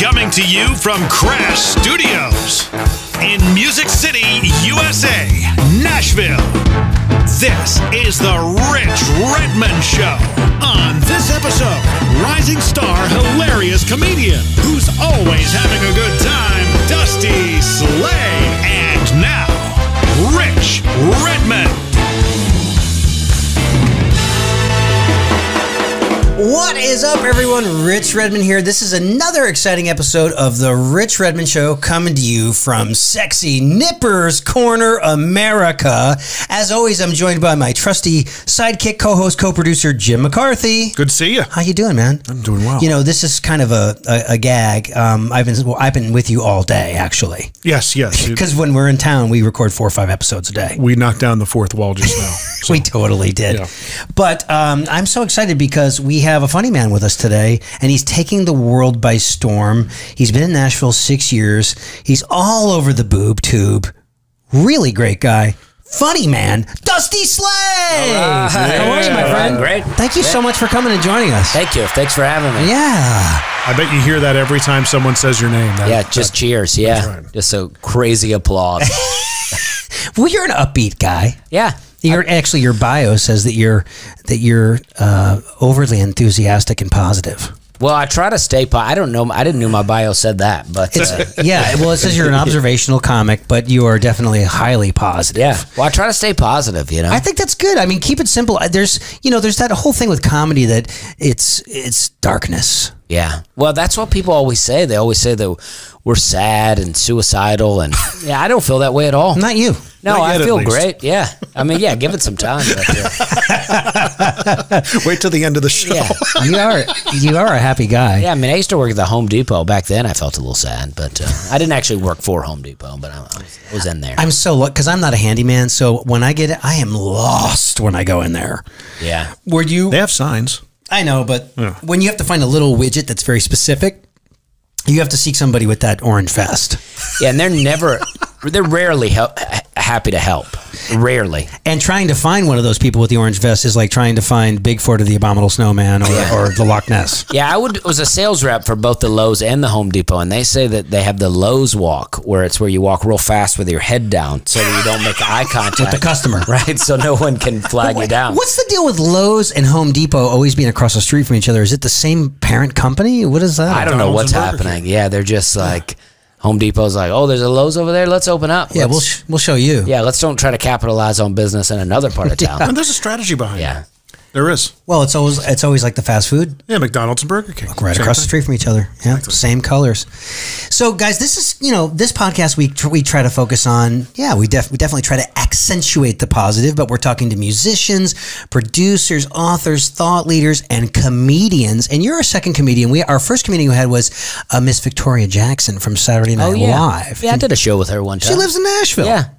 Coming to you from Crash Studios in Music City, USA, Nashville. This is the Rich Redmond Show. On this episode, rising star, hilarious comedian who's always having a good time, Dusty Slay. And now, Rich Redmond. What is up, everyone? Rich Redmond here. This is another exciting episode of the Rich Redmond Show coming to you from sexy Nippers Corner, America. As always, I'm joined by my trusty sidekick, co-host, co-producer Jim McCarthy. Good to see you. How you doing, man? I'm doing well. You know, this is kind of a, a, a gag. Um, I've been well, I've been with you all day, actually, yes, yes. because when we're in town, we record four or five episodes a day. we knocked down the fourth wall just now. So, we totally did. Yeah. But um, I'm so excited because we have a funny man with us today, and he's taking the world by storm. He's been in Nashville six years. He's all over the boob tube. Really great guy. Funny man, Dusty Slay. How are you, my friend? Great. Thank you so much for coming and joining us. Thank you. Thanks for having me. Yeah. I bet you hear that every time someone says your name. That- Yeah, just cheers. Yeah. right. Just a crazy applause. Well, you're an upbeat guy. yeah. You're actually your bio says that you're that you're uh, overly enthusiastic and positive. Well, I try to stay. Po- I don't know. I didn't know my bio said that, but uh, Yeah, well, it says you're an observational comic, but you are definitely highly positive. yeah. Well, I try to stay positive. You know. I think that's good. I mean, keep it simple. There's, you know, there's that whole thing with comedy that it's it's darkness. yeah. Well, that's what people always say. They always say that we're sad and suicidal, and yeah, I don't feel that way at all. Not you. No, Not yet, I feel great. Yeah. I mean, yeah. Give it some time. But, Wait till the end of the show. yeah. You are you are a happy guy. Yeah. I mean, I used to work at the Home Depot back then. I felt a little sad, but uh, I didn't actually work for Home Depot, but I, I, was, I was in there. I'm so lucky because I'm not a handyman, so when I get it, I am lost when I go in there. yeah. Were you? They have signs. I know, but when you have to find a little widget that's very specific, you have to seek somebody with that orange vest. Yeah, and they're never, they're rarely hel- happy to help. Rarely. And trying to find one of those people with the orange vest is like trying to find Bigfoot or the Abominable Snowman or, or the Loch Ness. Yeah, I would was a sales rep for both the Lowe's and the Home Depot, and they say that they have the Lowe's walk, where it's where you walk real fast with your head down, so that you don't make eye contact With the customer. right? So no one can flag you down. What's the deal with Lowe's and Home Depot always being across the street from each other? Is it the same parent company? What is that? I don't know McDonald's what's happening. Yeah, they're just like Home Depot's like, oh, there's a Lowe's over there. Let's open up. Yeah, Let's- we'll sh- we'll show you. yeah, let's don't try to capitalize on business in another part of town. And there's a strategy behind Yeah. it. There is. Well, it's always it's always like the fast food Yeah, McDonald's and Burger King. right Same across the street from each other. Yeah, same colors. So, guys, this is you know this podcast we tr- we try to focus on. Yeah, we, def- we definitely try to accentuate the positive, but we're talking to musicians, producers, authors, thought leaders, and comedians. And you're a second comedian. We our first comedian we had was uh, Miss Victoria Jackson from Saturday Night Oh yeah, Live. yeah. I did a show with her one time. She lives in Nashville. Yeah.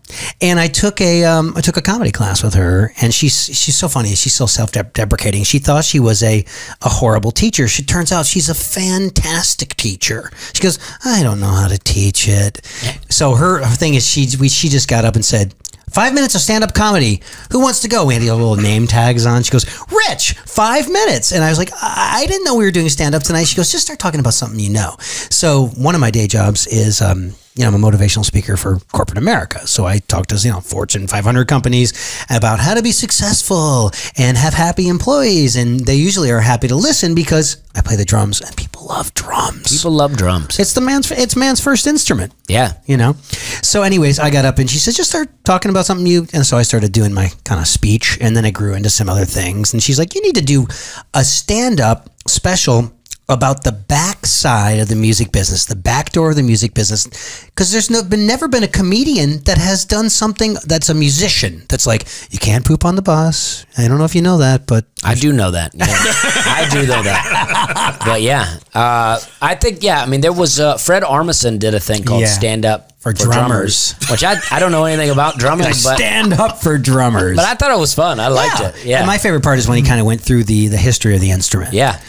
And I took a um, I took a comedy class with her, and she's she's so funny. She's so self deprecating. She thought she was a a horrible teacher. She turns out she's a fantastic teacher. She goes, I don't know how to teach it. So her, her thing is she we, she just got up and said. Five minutes of stand up comedy. Who wants to go? We had the little name tags on. She goes, Rich, five minutes. And I was like, I I didn't know we were doing stand up tonight. She goes, just start talking about something you know. So one of my day jobs is, um, you know, I'm a motivational speaker for corporate America. So I talk to, you know, Fortune 500 companies about how to be successful and have happy employees. And they usually are happy to listen because I play the drums and people love drums. People love drums. it's the man's, it's man's first instrument Yeah. you know so anyways i got up and she said just start talking about something you and so i started doing my kind of speech and then i grew into some other things and she's like you need to do a stand-up special about the back side of the music business, the back door of the music business, because there's no, been never been a comedian that has done something that's a musician. That's like you can't poop on the bus. I don't know if you know that, but I do know that. Yeah. I do know that. But yeah, uh, I think yeah. I mean, there was uh, Fred Armisen did a thing called Yeah. Stand Up For drummers. which I I don't know anything about drumming, but stand up for drummers. but I thought it was fun. I liked it. Yeah, And my favorite part is when he kind of went through the the history of the instrument. yeah.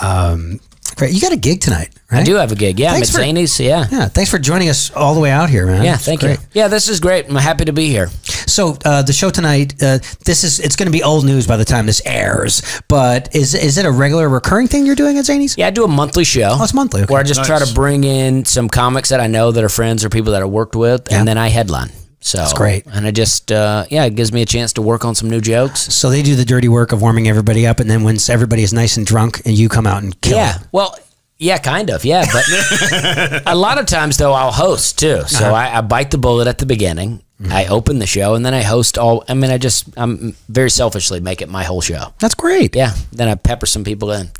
Um, great. You got a gig tonight, right? I do have a gig. Yeah, I'm Thanks at for- Zanies. Yeah. Yeah. Thanks for joining us all the way out here, man. Yeah, It's thank great. you. Yeah, this is great. I'm happy to be here. So uh, the show tonight, uh, this is it's going to be old news by the time this airs. But is is it a regular recurring thing you're doing at Zanies? Yeah, I do a monthly show. Oh, it's monthly, okay. Where I just try to bring in some comics that I know that are friends or people that I worked with, and then I headline. So That's great. And I just, uh, yeah, it gives me a chance to work on some new jokes. So they do the dirty work of warming everybody up, and then when everybody is nice and drunk, and you come out and kill. Yeah. it. Well, yeah, kind of. Yeah. But a lot of times, though, I'll host too. So Uh-huh. I, I bite the bullet at the beginning. Mm-hmm. I open the show and then I host all. I mean, I just, I'm very selfishly make it my whole show. That's great. Yeah. Then I pepper some people in.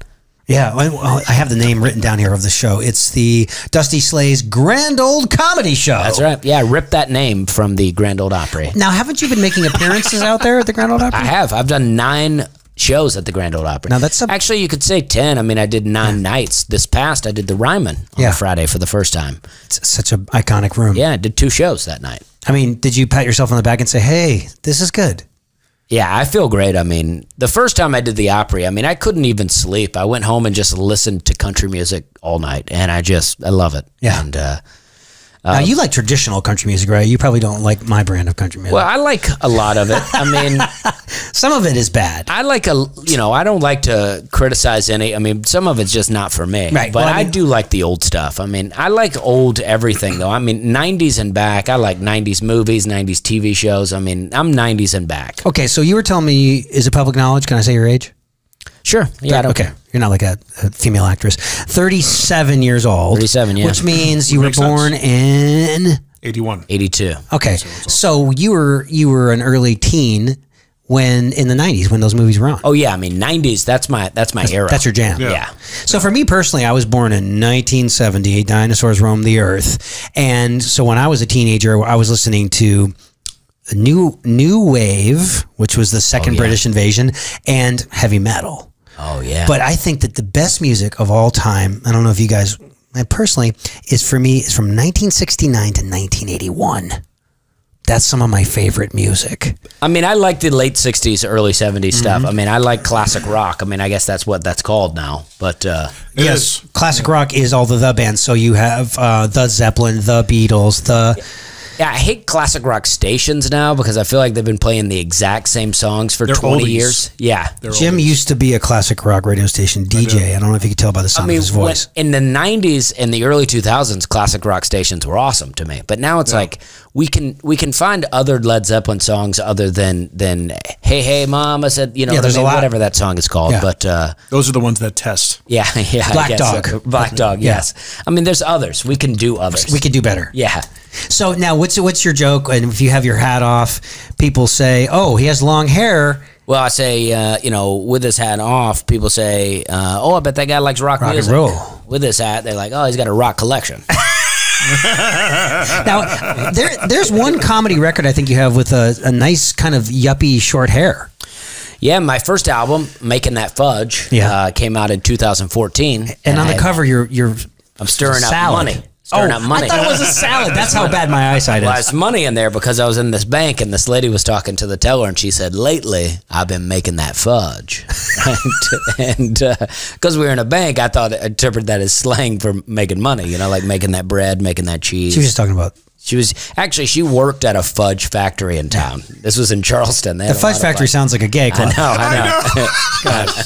Yeah, well, I have the name written down here of the show. It's the Dusty Slay's Grand Old Comedy Show. That's right. Yeah. I ripped that name from the Grand Ole Opry. Now, haven't you been making appearances out there at the Grand Ole Opry? I have. I've done nine shows at the Grand Ole Opry. Now, that's a- actually you could say ten. I mean, I did nine nights. This past, I did the Ryman on Yeah. a Friday for the first time. It's such an iconic room. Yeah, I did two shows that night. I mean, did you pat yourself on the back and say, "Hey, this is good"? Yeah, I feel great. I mean, the first time I did the Opry, I mean, I couldn't even sleep. I went home and just listened to country music all night, and I just I love it. Yeah. And uh, now, um, you like traditional country music, right? You probably don't like my brand of country music. well, I like a lot of it. I mean, Some of it is bad. I like a you know I don't like to criticize any. I mean, some of it's just not for me. Right. But Well, I I, do like the old stuff. I mean, I like old everything though. I mean, '90s and back. I like '90s movies, '90s TV shows. I mean, I'm '90s and back. Okay, so you were telling me, is it public knowledge? Can I say your age? Sure. Yeah. I okay. care. You're not like a, a female actress. 37 years old. 37, yeah. Which means you were Makes sense. born in. 81. 82. Okay. So you were you were an early teen when in the 90s when those movies were on. Oh yeah. I mean, '90s. That's my that's my era. That's your jam. Yeah. yeah. So for me personally, I was born in 1970. Dinosaurs roamed the earth, and so when I was a teenager, I was listening to new new wave, which was the second oh, yeah. British invasion, and heavy metal. Oh yeah. But I think that the best music of all time, I don't know if you guys, I personally, is for me is from 1969 to 1981. That's some of my favorite music. I mean, I like the late '60s, early '70s stuff. Mm-hmm. I mean, I like classic rock. I mean, I guess that's what that's called now. But uh, yes, is. classic rock is all the the bands. So you have uh, the Zeppelin, the Beatles, the yeah, I hate classic rock stations now because I feel like they've been playing the exact same songs for They're 20 oldies. years. Yeah. They're Jim oldies. used to be a classic rock radio station DJ. I don't know if you could tell by the sound I mean, of his when- voice. in the '90s and the early 2000s, classic rock stations were awesome to me. But now it's like we can we can find other Led Zeppelin songs other than than Hey Hey Mama said you know Yeah, what I there's a mean? lot. whatever that song is called. Yeah. But uh, Those are the ones that test. yeah, yeah, I Black Dog. so. Black Dog. Yeah. Yes, I mean there's others. We can do others. we can do better. yeah. So now, what's what's your joke? And if you have your hat off, people say, "Oh, he has long hair." Well, I say, uh, you know, with his hat off, people say, uh, "Oh, I bet that guy likes rock, Rock and music." roll. With his hat, they're like, "Oh, he's got a rock collection." Now, there there's one comedy record I think you have with a, a nice kind of yuppie short hair. yeah, my first album, "Making That Fudge," Yeah. uh, came out in 2014, And on the cover, you're you're I'm stirring up salad. money. Stirring oh, up money. I thought it was a salad. That's how bad my eyesight Well, is. there's money in there because I was in this bank and this lady was talking to the teller and she said, "Lately, I've been making that fudge," and uh, because we were in a bank, I thought I interpreted that as slang for making money. You know, like making that bread, making that cheese. She was just talking about She was actually she worked at a fudge factory in town. This was in Charleston. They the fudge lot of factory. Sounds like a gay club. I know, I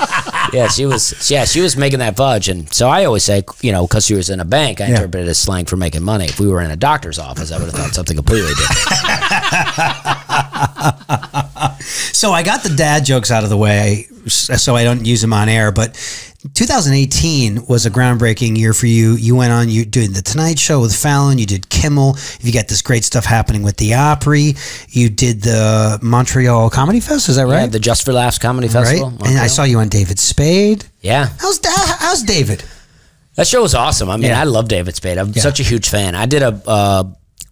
know. yeah, she was. Yeah, she was making that fudge, and so I always say, you know, because she was in a bank, I Yeah. interpret it as slang for making money. If we were in a doctor's office, I would have thought something completely different. So I got the dad jokes out of the way, so I don't use them on air. But 2018 was a groundbreaking year for you. You went on, you doing the Tonight Show with Fallon. You did Kimmel. You got this great stuff happening with the Opry. You did the Montreal Comedy Fest. Is that right? Yeah, the Just for Laughs comedy right. festival. And I saw you on David Spade. Yeah, How's how's David? that show was awesome. I mean, Yeah. I love David Spade. I'm such a huge fan. I did a. Uh,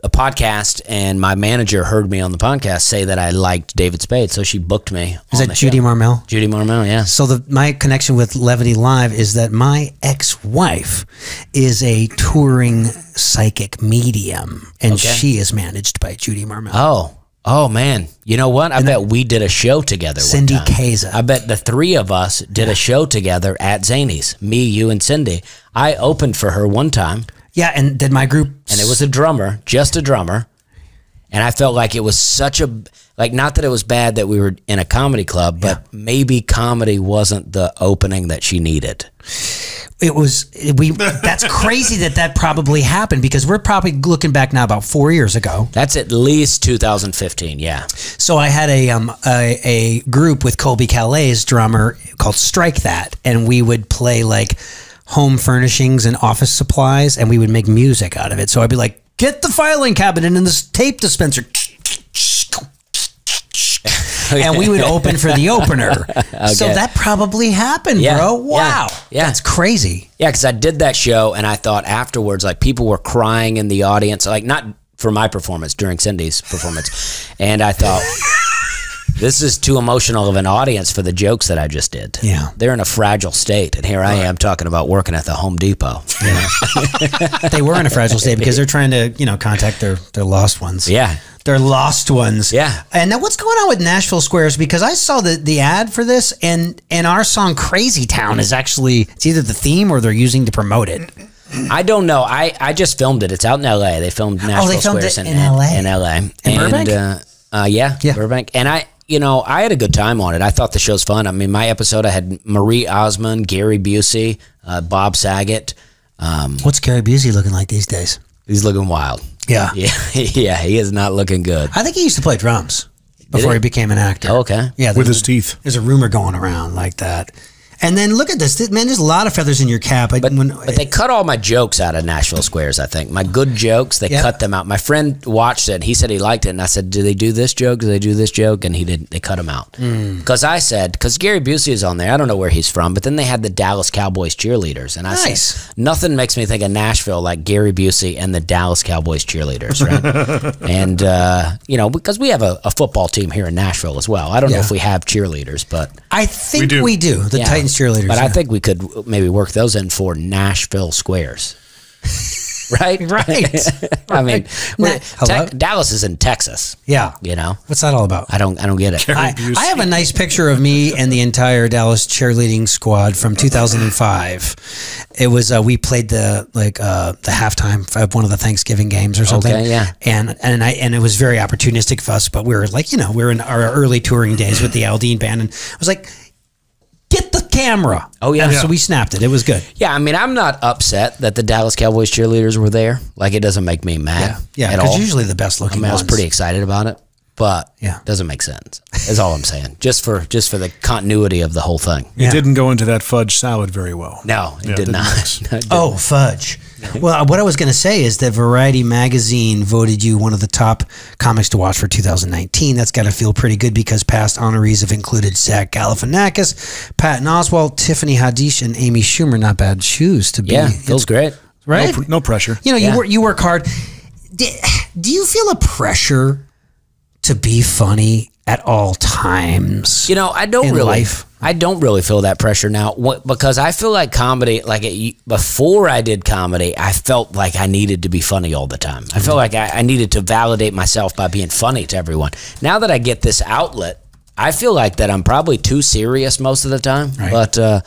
a podcast, and my manager heard me on the podcast say that I liked David Spade, so she booked me. Is that Judy show. Marmel? Judi Marmel, yeah. So the my connection with Levity Live is that my ex-wife is a touring psychic medium, and Okay. she is managed by Judi Marmel. Oh, oh man! You know what? I bet we did a show together. Cindy. Kaza. I bet the three of us did a show together at Zanies. Me, you, and Cindy. I opened for her one time, Yeah, and did my group and it was a drummer, just a drummer. and I felt like it was such a like not that it was bad that we were in a comedy club, but maybe comedy wasn't the opening that she needed. it was we that's crazy that that probably happened because we're probably looking back now about four years ago That's at least 2015. Yeah. so i had a um a, a group with colby calais drummer called strike that and we would play like home furnishings and office supplies and we would make music out of it. So i'd be like get the filing cabinet and this tape dispenser. And we would open for the opener. So that probably happened Yeah, bro. Yeah, wow. Yeah. that's crazy. Yeah, because I did that show and I thought afterwards, like people were crying in the audience, like not for my performance during Cindy's performance, and I thought. This is too emotional of an audience for the jokes that I just did. Yeah. They're in a fragile state. And here I am talking about working at the Home Depot. Know? they were in a fragile state because they're trying to, you know, contact their their lost ones. Yeah. Their lost ones. Yeah. And now what's going on with Nashville Squares? Because I saw the, the ad for this and and our song Crazy Town is actually it's either the theme or they're using to promote it. I don't know. I, I just filmed it. It's out in L.A. They filmed Nashville Oh, they filmed Squares in, in LA? In L.A. In and, Burbank? Uh, uh, yeah, Yeah. Burbank. And I, you know, I had a good time on it. I thought the show's fun. I mean, my episode, I had Marie Osmond, Gary Busey, uh, Bob Saget. Um, What's Gary Busey looking like these days? he's looking wild. Yeah. Yeah, yeah, he is not looking good. I think he used to play drums before he? he became an actor. Oh, okay. Yeah, with his teeth. There's a rumor going around like that. And then look at this, man. There's a lot of feathers in your cap. I, But, when, but they cut all my jokes out of Nashville Squares, I think. My good jokes, they Yeah. cut them out. My friend watched it. He said he liked it. And I said, Do they do this joke? Do they do this joke? And he didn't. They cut them out. Hmm. Because I said, because Gary Busey is on there. I don't know where he's from. But then they had the Dallas Cowboys cheerleaders. And I Nice. said, Nothing makes me think of Nashville like Gary Busey and the Dallas Cowboys cheerleaders, right? and, uh, you know, because we have a, a football team here in Nashville as well. I don't know if we have cheerleaders, but. I think we do. do. The Yeah. Titans cheerleaders. But I think we could maybe work those in for Nashville squares. right? Right. I mean, Right. Te- Dallas is in Texas. Yeah. You know, What's that all about? I don't, I don't get it. I, I have a nice picture of me and the entire Dallas cheerleading squad from 2005. It was uh, we played the like uh, the halftime of one of the Thanksgiving games or something. Okay, yeah. And and I and it was very opportunistic for us, but we were like you know we were in our early touring days with the Aldean band, and I was like, get the camera. Oh, yeah. Yeah. So we snapped it. It was good. yeah, I mean, I'm not upset that the Dallas Cowboys cheerleaders were there. Like, it doesn't make me mad. Yeah. at Because usually the best I looking mean, I was pretty excited about it, but Yeah. it doesn't make sense. Is all I'm saying. Just for just for the continuity of the whole thing. It didn't go into that fudge salad very well. No, it Yeah, did didn't No, it. Oh, fudge. Well, what I was going to say is that Variety magazine voted you one of the top comics to watch for 2019. That's got to feel pretty good because past honorees have included Zach Galifianakis, Patton Oswalt, Tiffany Haddish, and Amy Schumer. Not bad shoes to be. yeah, feels great. right. No, pr- no pressure. You know, Yeah. you work you work hard. Do, do you feel a pressure to be funny at all times? You know, I don't really. life. I don't really feel that pressure now what, because I feel like comedy. Like it, before I did comedy, I felt like I needed to be funny all the time. I felt like I, I needed to validate myself by being funny to everyone. Now that I get this outlet, I feel like that I'm probably too serious most of the time. Right. But uh,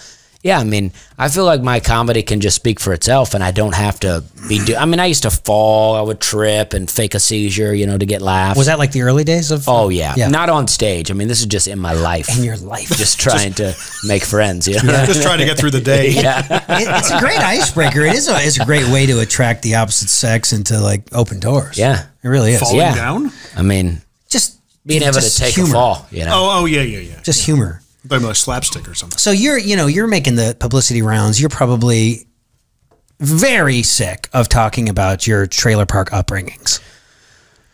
yeah, I mean, I feel like my comedy can just speak for itself, and I don't have to be. Do- I mean, I used to fall, I would trip and fake a seizure, you know, to get laughs. Was that like the early days of? Oh yeah. Yeah. not on stage. I mean, this is just in my life. in your life. just trying to make friends. You know? Just trying to get through the day. yeah. it, it's a great icebreaker. It is a it's a great way to attract the opposite sex into like open doors. Yeah. it really is. Falling Yeah. down? I mean, Just being able to just take humor. a fall. You know. Oh, oh yeah, yeah, yeah. just humor. I'm talking a slapstick or something. So you're you know you're making the publicity rounds. You're probably very sick of talking about your trailer park upbringings.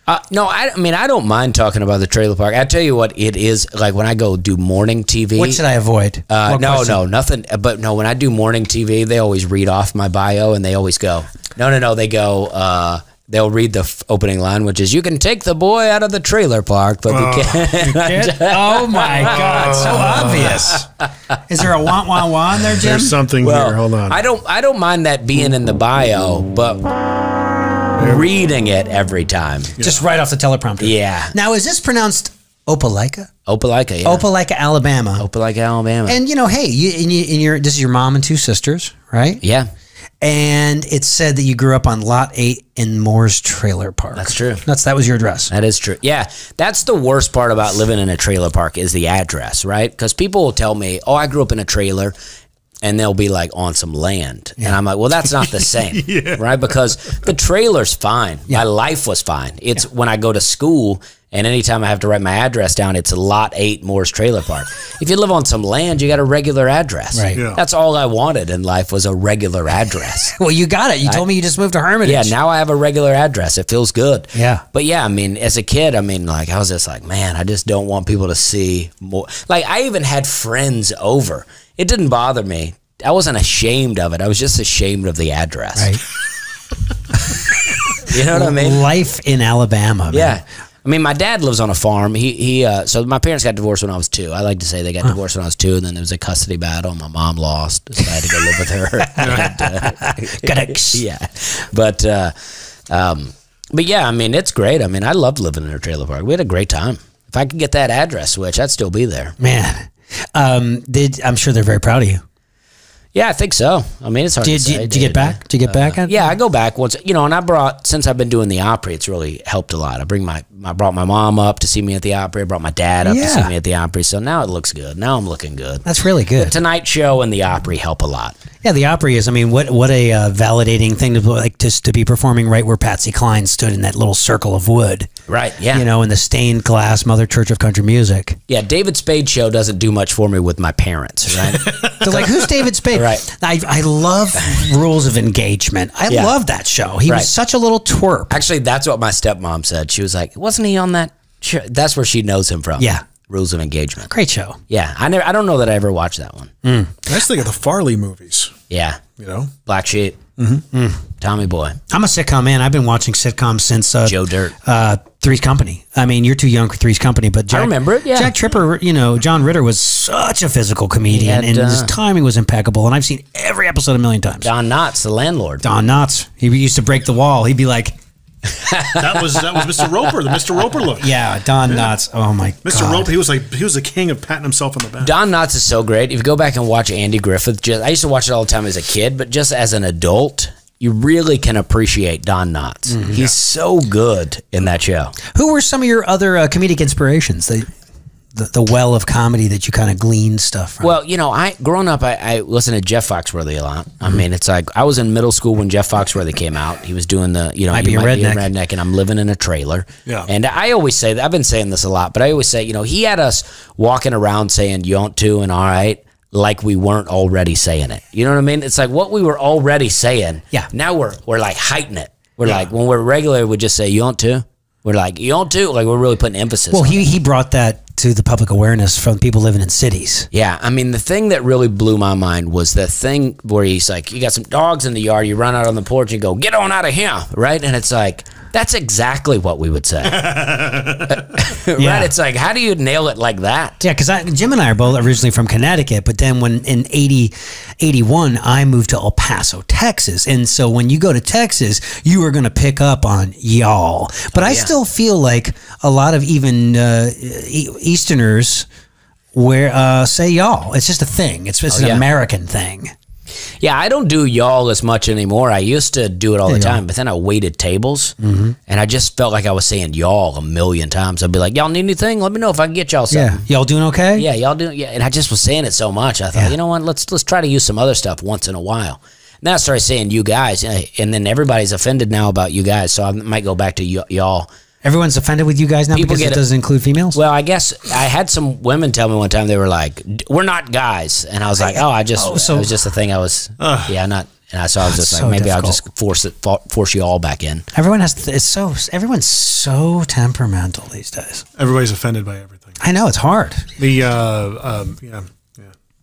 Uh, no, I, I mean, I don't mind talking about the trailer park. I tell you what, it is like when I go do morning TV. What should I avoid? Uh, no, question? no, nothing. But no, when I do morning TV, they always read off my bio and they always go, no, no, no. They go, uh, they'll read the f- opening line, which is, "You can take the boy out of the trailer park, but you oh. can't." oh my god, so obvious. Is there a want want want there, Jim? There's something Well, here. Hold on. I don't. I don't mind that being in the bio, but reading it every time. Just right off the teleprompter. Yeah. Now is this pronounced Opelika? Opelika, yeah. Opelika, Alabama. Opelika, Alabama. And you know, hey, you, and you, and your this is your mom and two sisters, right? yeah. And it said that you grew up on Lot Eight in Moore's Trailer Park. That's true. That's that was your address. That is true. Yeah, that's the worst part about living in a trailer park is the address, right? Because people will tell me, "Oh, I grew up in a trailer," and they'll be like on some land, and I'm like, "Well, that's not the same, right?" Because the trailer's fine. My life was fine. It's when I go to school. And anytime I have to write my address down, it's lot eight Moore's Trailer Park. If you live on some land, you got a regular address. Right. Yeah. That's all I wanted in life was a regular address. Well, you got it. You told me you just moved to Hermitage. Yeah, now I have a regular address. It feels good. Yeah. But yeah, I mean, as a kid, I mean, like, I was just like, man, I just don't want people to see more. Like, I even had friends over. It didn't bother me. I wasn't ashamed of it. I was just ashamed of the address. Right. You know what I mean? Life in Alabama. man. Yeah. I mean, my dad lives on a farm. He he. Uh, so my parents got divorced when I was two. I like to say they got divorced when I was two, and then there was a custody battle. My mom lost, so I had to go live with her. And, uh, yeah, but uh, um, but yeah, I mean, it's great. I mean, I loved living in a trailer park. We had a great time. If I could get that address switch, I'd still be there. Man. Um, did I'm sure they're very proud of you. Yeah, I think so. I mean, it's hard Did to you, say. did you get back? Did you get back? Yeah, I go back once. You know, and I brought since I've been doing the Opry, it's really helped a lot. I bring my I brought my mom up to see me at the Opry. I brought my dad up to see me at the Opry. So now it looks good. Now I'm looking good. That's really good. Tonight Show and the Opry help a lot. Yeah, the Opry is. I mean, what what a uh, validating thing to like just to be performing right where Patsy Cline stood in that little circle of wood. Right? Yeah. You know, in the stained glass Mother Church of Country Music. yeah. David Spade Show doesn't do much for me with my parents. Right? So like, who's David Spade? Right. I, I love Rules of Engagement. I Yeah. love that show. He Right. was such a little twerp. Actually, that's what my stepmom said. She was like, "Wasn't he on that?" Show? That's where she knows him from. Yeah. Rules of Engagement. Great show. Yeah, I never. I don't know that I ever watched that one. I just think of the Farley movies. Yeah, You know, Black Sheep. Mm-hmm. Tommy Boy. I'm a sitcom man. I've been watching sitcoms since uh, Joe Dirt. uh, Three's Company. I mean, you're too young for Three's Company, but Jack, remember it, yeah. Jack Tripper, you know, John Ritter was such a physical comedian, had, and his uh, timing was impeccable. And I've seen every episode a million times. Don Knotts, the landlord. Don Knotts, he used to break the wall. He'd be like, that was that was Mr. Roper, the Mr. Roper look. "Yeah, Don Knotts. Oh my god. Mr. god, Roper, he was like he was the king of patting himself on the back. Don Knotts is so great. If you go back and watch Andy Griffith, just I used to watch it all the time as a kid, but just as an adult, you really can appreciate Don Knotts. Mm-hmm. He's so good in that show. Who were some of your other uh, comedic inspirations? The, the the well of comedy that you kind of gleaned stuff from. Well, you know, I growing up, I, I listened to Jeff Foxworthy a lot. I mean, it's like I was in middle school when Jeff Foxworthy came out. He was doing the, you know, Might you be a might be a redneck. redneck, and I'm living in a trailer. Yeah. And I always say that I've been saying this a lot, but I always say, you know, he had us walking around saying "you want to" and "all right." Like we weren't already saying it. You know what I mean? It's like what we were already saying. Yeah. Now we're we're like heightening it. We're like when we're regular, we just say "you want to." We're like "you want to," like we're really putting emphasis. well, on he he brought that to the public awareness from people living in cities. Yeah, I mean, the thing that really blew my mind was the thing where he's like, you got some dogs in the yard, you run out on the porch and go, get on out of here, right? And it's like, that's exactly what we would say. right? Yeah. It's like, how do you nail it like that? Yeah, because Jim and I are both originally from Connecticut, but then when in 80, 81, I moved to El Paso, Texas. And so when you go to Texas, you are going to pick up on y'all. But I yeah. still feel like a lot of even uh, Easterners where uh, say y'all. It's just a thing. It's, it's Oh, an yeah. American thing. Yeah, I don't do y'all as much anymore. I used to do it all the Yeah. time, but then I waited tables and I just felt like I was saying y'all a million times. I'd be like, y'all need anything? Let me know if I can get y'all something. Yeah. Y'all doing okay? Yeah, y'all do. Yeah, and I just was saying it so much. I thought, Yeah. you know what? Let's let's try to use some other stuff once in a while. And then I started saying you guys, eh, and then everybody's offended now about you guys. So I might go back to y- y'all. Everyone's offended with you guys now People because it get it- doesn't include females? Well, I guess I had some women tell me one time they were like, "D- "We're not guys," and I was like, "Oh, I just Oh, so- it was just a thing I was, yeah, not." And I so I was just like, so maybe I'll just force it, force you all back in. Everyone has, it's so, everyone's so temperamental these days. Everybody's offended by everything. I know, it's hard. The uh, um, yeah, yeah.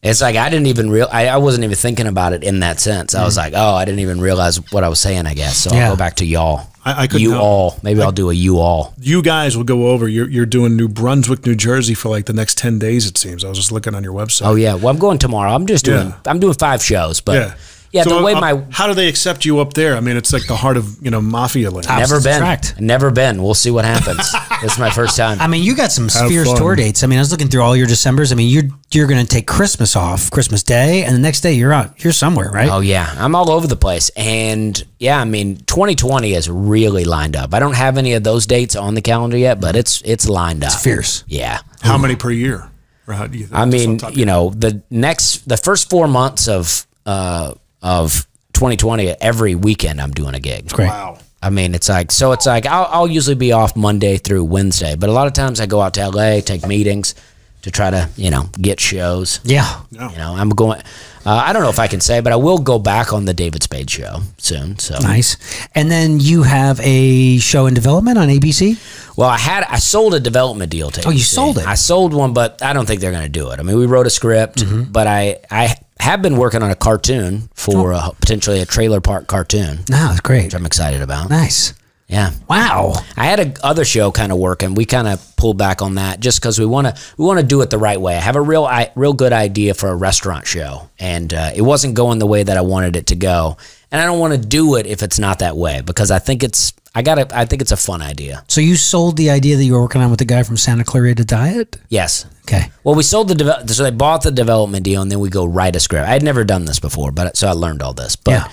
It's like I didn't even real. I, I wasn't even thinking about it in that sense. I was like, oh, I didn't even realize what I was saying. I guess so. Mm. Yeah. I'll go back to y'all. I- I couldn't you help- all. Maybe I'll do a you all. You guys will go over. You're you're doing New Brunswick, New Jersey for like the next ten days. It seems. I was just looking on your website. Oh yeah. Well, I'm going tomorrow. I'm just doing. Yeah. I'm doing five shows, but Yeah. Yeah, the way uh, my how do they accept you up there? I mean, it's like the heart of you know mafia land. never been, attract. never been. We'll see what happens. this is my first time. I mean, you got some fierce fun. tour dates. I mean, I was looking through all your December's. I mean, you're you're going to take Christmas off, Christmas Day, and the next day you're out. You're somewhere, right? Oh yeah, I'm all over the place, and yeah, I mean, 2020 is really lined up. I don't have any of those dates on the calendar yet, but it's it's lined up. Fierce. Yeah, How many per year? Or how do you think? I mean, Off the top of you know, the next the first four months of uh of 2020, every weekend I'm doing a gig. Great. Wow. I mean, it's like so. It's like I'll, I'll usually be off Monday through Wednesday, but a lot of times I go out to LA, take meetings to try to you know get shows. Yeah. You know, I'm going. Uh, I don't know if I can say, but I will go back on the David Spade show soon. So Nice. And then you have a show in development on ABC. Well, I had I sold a development deal to. Oh, you sold it? I sold one, but I don't think they're going to do it. I mean, we wrote a script, Mm-hmm. but I I have been working on a cartoon for Oh. a, potentially a trailer park cartoon, No, it's great. which I'm excited about. Nice. Yeah. Wow. I had a other show kind of working. We kind of pulled back on that just because we want to we want to do it the right way. I have a real I, real good idea for a restaurant show, and uh, it wasn't going the way that I wanted it to go. And I don't want to do it if it's not that way because I think it's I got it. I think it's a fun idea. So you sold the idea that you were working on with the guy from Santa Clarita Diet? Yes. Okay. Well, we sold the so they bought the development deal, and then we go write a script. I had never done this before, but so I learned all this. But Yeah.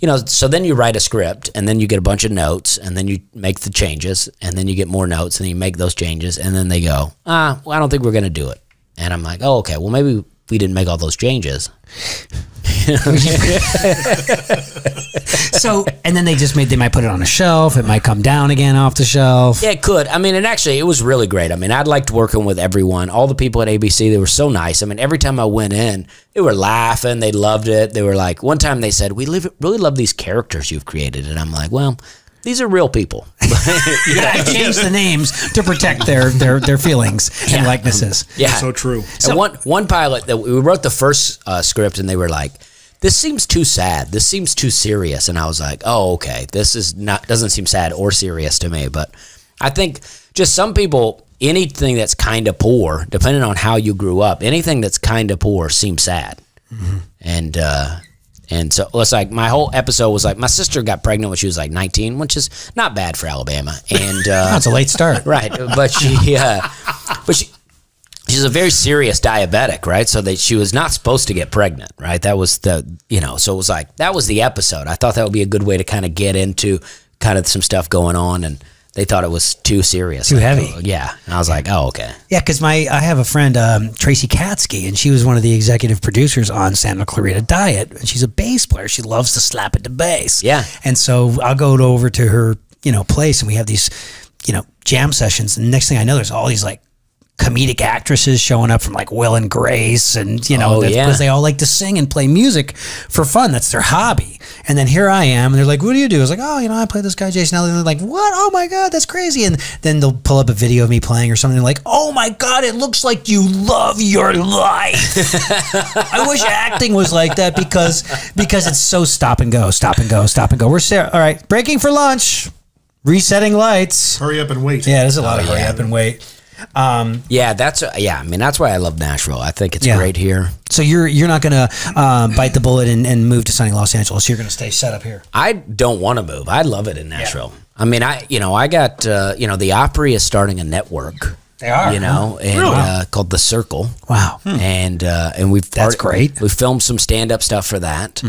you know, so then you write a script, and then you get a bunch of notes, and then you make the changes, and then you get more notes, and then you make those changes, and then they go, ah, well, I don't think we're going to do it. And I'm like, oh, okay. Well, maybe we didn't make all those changes. So, and then they just made, they might put it on a shelf. It might come down again off the shelf. Yeah, it could. I mean, and actually, it was really great. I mean, I'd liked working with everyone. All the people at ABC, they were so nice. I mean, every time I went in, they were laughing. They loved it. They were like, one time they said, "We live, really love these characters you've created," and I'm like, "Well, these are real people." Yeah, I changed the names to protect their their their feelings and likenesses. yeah, So true. and one one pilot that we wrote the first uh, script, and they were like, "This seems too sad. This seems too serious." And I was like, "Oh, okay. This is not doesn't seem sad or serious to me." But I think just some people, anything that's kind of poor, depending on how you grew up, anything that's kind of poor seems sad. And uh, and so it's like my whole episode was like my sister got pregnant when she was like 19, which is not bad for Alabama. And uh, That's a late start. right but she uh, but she she's a very serious diabetic right so that she was not supposed to get pregnant right that was the you know so it was like that was the episode i thought that would be a good way to kind of get into kind of some stuff going on and they thought it was too serious Too Like, heavy. oh, yeah and i was like oh okay Yeah, because my I have a friend um, Tracy Katsky, and she was one of the executive producers on Santa Clarita Diet, and she's a bass player. She loves to slap at the bass. Yeah. and so I'll go over to her, you know, place, and we have these, you know, jam sessions. And next thing I know, there's all these like comedic actresses showing up from like Will and Grace, and you know, Oh, yeah. because they all like to sing and play music for fun. That's their hobby. And then here I am, and they're like, "What do you do?" I was like, "Oh, you know, I play this guy Jason Aldean." And they're like, "What? Oh my god, that's crazy!" And then they'll pull up a video of me playing or something. Like, "Oh my god, it looks like you love your life." I wish acting was like that because because it's so stop and go, stop and go, stop and go. We're Sarah. All right, breaking for lunch, resetting lights. Hurry up and wait. Yeah, there's a lot of oh, hurry yeah. up and wait. Um, yeah that's yeah i mean that's why i love nashville i think it's Yeah. great here so you're you're not gonna um, bite the bullet and, and move to sunny Los Angeles. You're gonna stay set up here. I don't want to move. I love it in Nashville. I mean, I you know I got uh, you know the Opry is starting a network. They are, you know, and uh, called the Circle. Wow. And uh, and we've That's already- great. Mm-hmm. We filmed some stand up stuff for that.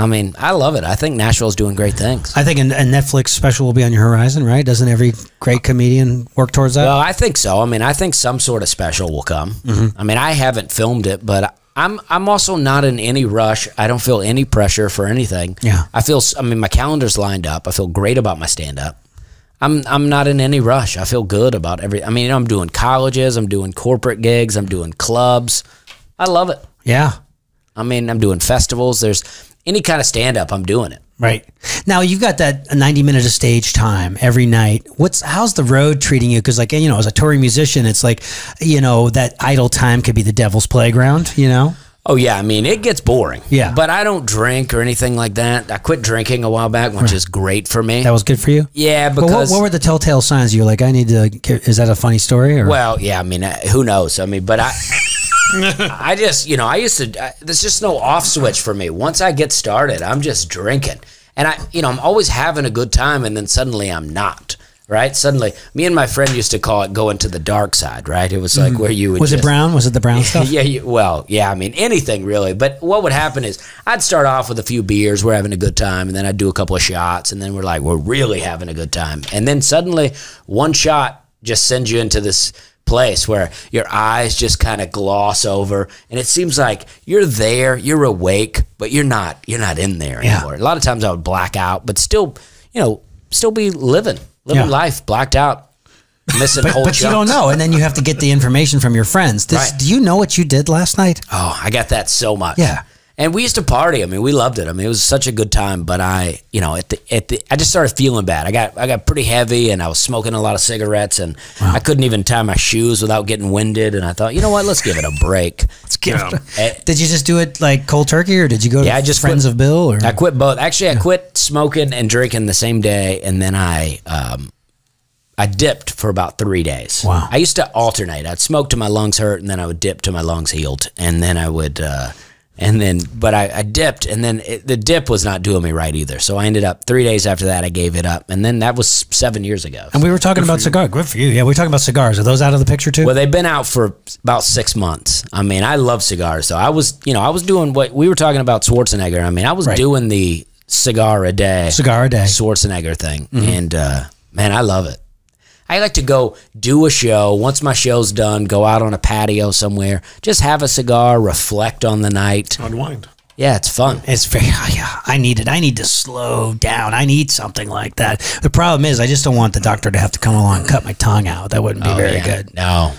I mean, I love it. I think Nashville's doing great things. I think a, a Netflix special will be on your horizon, right? Doesn't every great comedian work towards that? Well, I think so. I mean, I think some sort of special will come. Mm-hmm. I mean, I haven't filmed it, but I'm I'm also not in any rush. I don't feel any pressure for anything. Yeah. I feel. I mean, my calendar's lined up. I feel great about my stand up. I'm I'm not in any rush. I feel good about every. I mean, you know, I'm doing colleges. I'm doing corporate gigs. I'm doing clubs. I love it. yeah. I mean, I'm doing festivals. There's any kind of stand up. I'm doing it. Right. Now you've got that 90 minutes of stage time every night. What's how's the road treating you? Because like you know, as a touring musician, it's like you know that idle time could be the devil's playground. You know. Oh yeah, I mean it gets boring. Yeah. but I don't drink or anything like that. I quit drinking a while back, which is great for me. That was good for you. yeah, But what, because what were the telltale signs? You're like, I need to. Is that a funny story? Or well, yeah, I mean, uh, who knows? I mean, but I, I just, you know, I used to. I, there's just no off switch for me. Once I get started, I'm just drinking, and I, you know, I'm always having a good time, and then suddenly I'm not. Right? Suddenly, me and my friend used to call it going to the dark side. Right? It was like mm. where you would. Was it brown? Was it the brown stuff? yeah, you, well, yeah, I mean anything really. But what would happen is I'd start off with a few beers, we're having a good time, and then I'd do a couple of shots, and then we're like, we're really having a good time, and then suddenly one shot just sends you into this place where your eyes just kind of gloss over, and it seems like you're there, you're awake, but you're not, you're not in there Yeah. anymore. A lot of times I would black out, but still, you know, still be living, living Yeah. life, blacked out. Missing But, whole but you don't know, and then you have to get the information from your friends. This, Right. Do you know what you did last night? Oh, I got that so much. Yeah. And we used to party. I mean, we loved it. I mean, it was such a good time. But I, you know, at the at the, I just started feeling bad. I got I got pretty heavy, and I was smoking a lot of cigarettes, and I couldn't even tie my shoes without getting winded. And I thought, you know what? Let's give it a break. Let's give Yeah. it. Eh, Did you just do it like cold turkey, or did you go to Yeah, I just Friends quit- of Bill? Or I quit both. Actually, I quit smoking and drinking the same day, and then I um, I dipped for about three days. Wow. I used to alternate. I'd smoke till my lungs hurt, and then I would dip till my lungs healed, and then I would. Uh, and then, but I, I dipped, and then it, the dip was not doing me right either. So I ended up three days after that, I gave it up, and then that was seven years ago. and we were talking about cigars. Good for you. Yeah, we were talking about cigars. Are those out of the picture too? Well, they've been out for about six months. I mean, I love cigars. So I was, you know, I was doing what we were talking about Schwarzenegger. I mean, I was Right. doing the cigar a day, Cigar a day. Schwarzenegger thing, and uh, man, I love it. I like to go do a show. Once my show's done, go out on a patio somewhere, just have a cigar, reflect on the night. Unwind. Yeah, it's fun. It's very yeah. I need it. I need to slow down. I need something like that. The problem is, I just don't want the doctor to have to come along and cut my tongue out. That wouldn't be oh, very Oh, Yeah, good. No,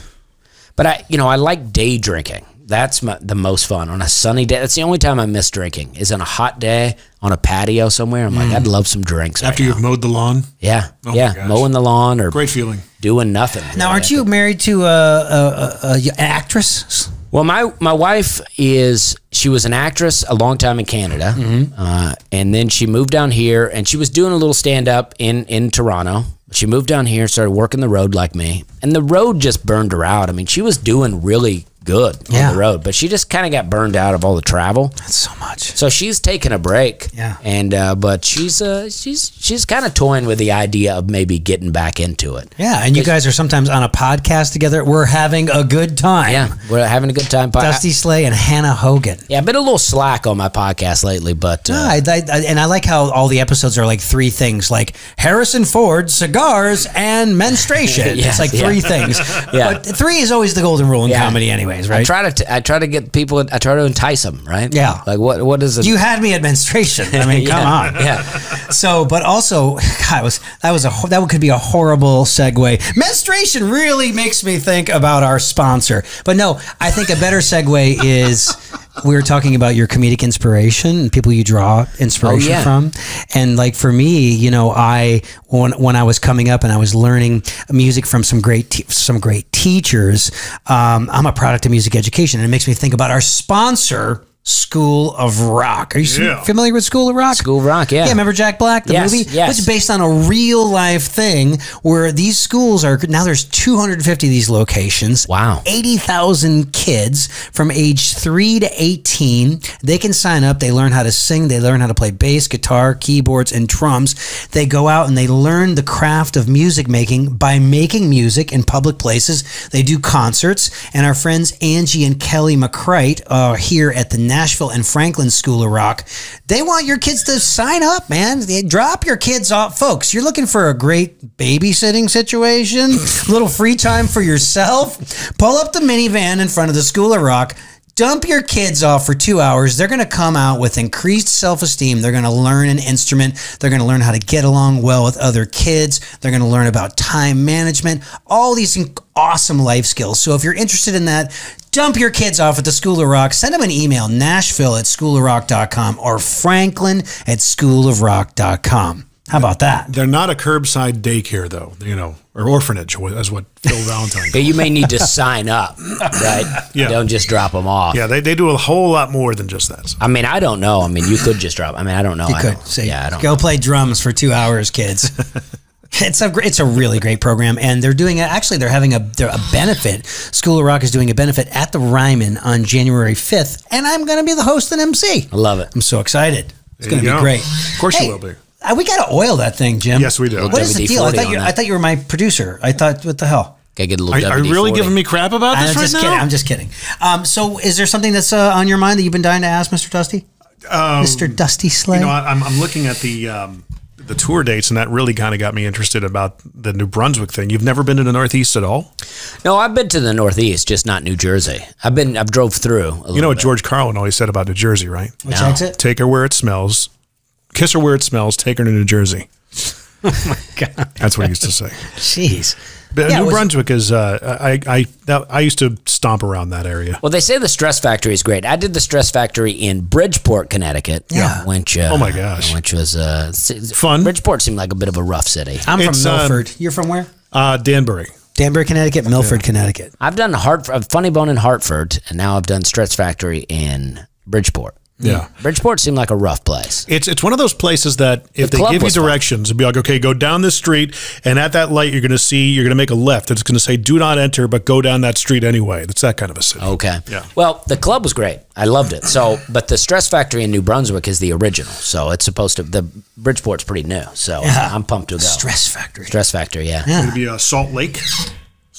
but I, you know, I like day drinking. That's my, the most fun on a sunny day. That's the only time I miss drinking is on a hot day on a patio somewhere. I'm like, I'd love some drinks. After right you've mowed the lawn, Yeah, Oh yeah, mowing the lawn or great feeling. doing nothing. Now, aren't you married to a, a, a, a an actress? Well, my my wife is she was an actress a long time in Canada, Mm-hmm. uh, and then she moved down here, and she was doing a little stand up in in Toronto. She moved down here, started working the road like me, and the road just burned her out. I mean, she was doing really good Yeah. on the road, but she just kind of got burned out of all the travel. That's so much. So she's taking a break. Yeah. And uh, but she's uh, she's she's kind of toying with the idea of maybe getting back into it. Yeah, and you guys are sometimes on a podcast together. We're having a good time. Yeah, we're having a good time. Dusty Slay and Hannah Hogan. yeah, I've been a little slack on my podcast lately, but uh, No, I, I, I- and I like how all the episodes are like three things, like Harrison Ford, cigars, and menstruation. It's like yeah. three things. Yeah. But three is always the golden rule in Yeah. comedy, anyways, I try to t- I try to get people. I try to entice them, right? Yeah. Like what what is it? you had me at menstruation. I mean, come on. Yeah. So, but also, God, it was that was a that could be a horrible segue. Menstruation really makes me think about our sponsor. But no, I think a better segue is we were talking about your comedic inspiration and people you draw inspiration Oh, yeah. from. And like for me, you know, I when when I was coming up and I was learning music from some great some great teachers, um, I'm a product of music education, and it makes me think about our sponsor. School of Rock. Are you Yeah. familiar with School of Rock? School of Rock, yeah. Yeah, remember Jack Black, the Yes, movie? yes. It's based on a real life thing where these schools are now there's 250 of these locations. Wow. 80,000 kids from age 3 to 18. They can sign up, they learn how to sing, they learn how to play bass, guitar, keyboards and drums. They go out and they learn the craft of music making by making music in public places. They do concerts and our friends Angie and Kelly McCrite are here at the Nashville and Franklin School of Rock. They want your kids to sign up, man. They drop your kids off. Folks, you're looking for a great babysitting situation, a little free time for yourself. Pull up the minivan in front of the School of Rock. Dump your kids off for two hours. They're going to come out with increased self esteem. They're going to learn an instrument. They're going to learn how to get along well with other kids. They're going to learn about time management, all these awesome life skills. So if you're interested in that, dump your kids off at the School of Rock. Send them an email, Nashville at schoolofrock.com or Franklin at schoolofrock.com. How about that? They're not a curbside daycare, though, you know, or orphanage, as what Phil Valentine But you may need to sign up, right? Yeah. Don't just drop them off. Yeah, they, they do a whole lot more than just that. So. I mean, I don't know. I mean, you could just drop. I mean, I don't know. You I could don't- say, yeah, I don't. go play drums for two hours, kids. It's a gr- it's a really great program, and they're doing a, actually they're having a they're a benefit. School of Rock is doing a benefit at the Ryman on January fifth, and I'm going to be the host and MC. I love it. I'm so excited. It's going to be go. great. Of course you will be. Uh, we got to oil that thing, Jim. Yes, we do. What is the deal? I thought you I thought you were my producer. I thought what the hell. Gotta get a little. Are, are you really WD-40. giving me crap about this I'm this right just now? kidding. I'm just kidding. Um, so, is there something that's uh, on your mind that you've been dying to ask, Mr. Dusty? Mr. Dusty Slay. Um, You know, I- I'm, I'm looking at the um, the tour dates, and that really kind of got me interested about the New Brunswick thing. You've never been to the Northeast at all? No, I've been to the Northeast, just not New Jersey. I've been. I've drove through. A You know what bit. George Carlin always said about New Jersey, right? Which No. exit? Take her where it smells, kiss her where it smells, take her to New Jersey. oh my God. That's what he used to say. Jeez. But Yeah, New was- Brunswick is. Uh, I I that, I used to stomp around that area. Well, they say the Stress Factory is great. I did the Stress Factory in Bridgeport, Connecticut. Yeah. Which, uh, Oh my gosh. Which was uh, Fun. Bridgeport seemed like a bit of a rough city. I'm It's, from um, Milford. You're from where? Uh, Danbury. Danbury, Connecticut, Milford, Connecticut. I've done Hartford, Funny Bone in Hartford, and now I've done Stress Factory in Bridgeport. Yeah. Bridgeport seemed like a rough place. It's it's one of those places that if The they give you was fun. directions, it'd be like, okay, go down this street, and at that light, you're going to see, you're going to make a left. It's going to say, do not enter, but go down that street anyway. That's that kind of a city. Okay. Yeah. Well, the club was great. I loved it. So, but the Stress Factory in New Brunswick is the original. So it's supposed to. The Bridgeport's pretty new. So I'm pumped to go. Stress Factory. Stress Factory. Yeah. Yeah. It'd be uh, Salt Lake,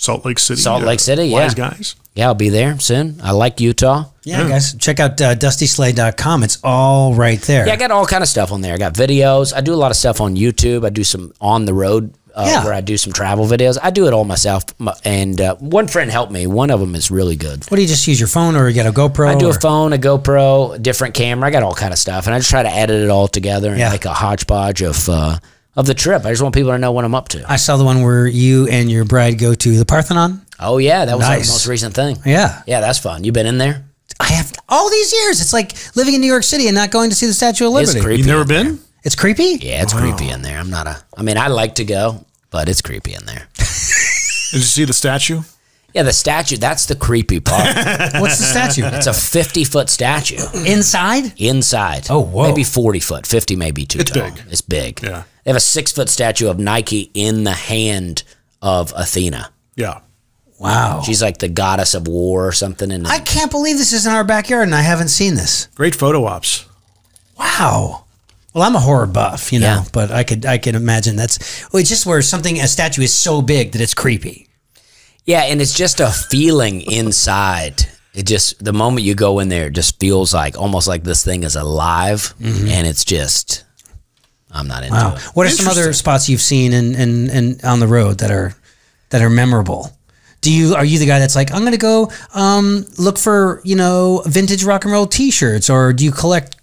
Salt Lake City. Salt uh, Lake City, yeah. Wise guys. Yeah, I'll be there soon. I like Utah. Yeah, guys, check out uh, dustyslay.com. It's all right there. Yeah, I got all kind of stuff on there. I got videos. I do a lot of stuff on YouTube. I do some on the road uh, Yeah. where I do some travel videos. I do it all myself. And uh, one friend helped me. One of them is really good. What do you just use your phone or you got a GoPro? I do a phone, a GoPro, different camera. I got all kind of stuff, and I just try to edit it all together and Yeah. make a hodgepodge of uh, of the trip. I just want people to know what I'm up to. I saw the one where you and your bride go to the Parthenon. Oh yeah, that was like Nice. the most recent thing. Yeah. Yeah, that's fun. You've been in there? I have all these years. It's like living in New York City and not going to see the Statue of Liberty. It's Liberty. creepy. You've never in there. been? It's creepy? Yeah, it's creepy in there. I'm not a. I mean, I like to go, but it's creepy in there. Did you see the statue? Yeah, the statue. That's the creepy part. What's the statue? it's a 50 foot statue Inside? inside. Oh, whoa. Maybe 40 foot. 50 maybe too It's tall. big. It's big. Yeah. They have a six foot statue of Nike in the hand of Athena. Yeah. Wow. She's like the goddess of war or something. And I can't believe this is in our backyard and I haven't seen this. Great photo ops. Wow. Well, I'm a horror buff, you know, Yeah. but I could I can imagine that's well, it's just where something a statue is so big that it's creepy. Yeah, and it's just a feeling inside. It just the moment you go in there, it just feels like almost like this thing is alive, and it's just. I'm not into Wow. it. What are some other spots you've seen and and and on the road that are that are memorable? Do you are you the guy that's like I'm going to go um, look for you know vintage rock and roll T-shirts or do you collect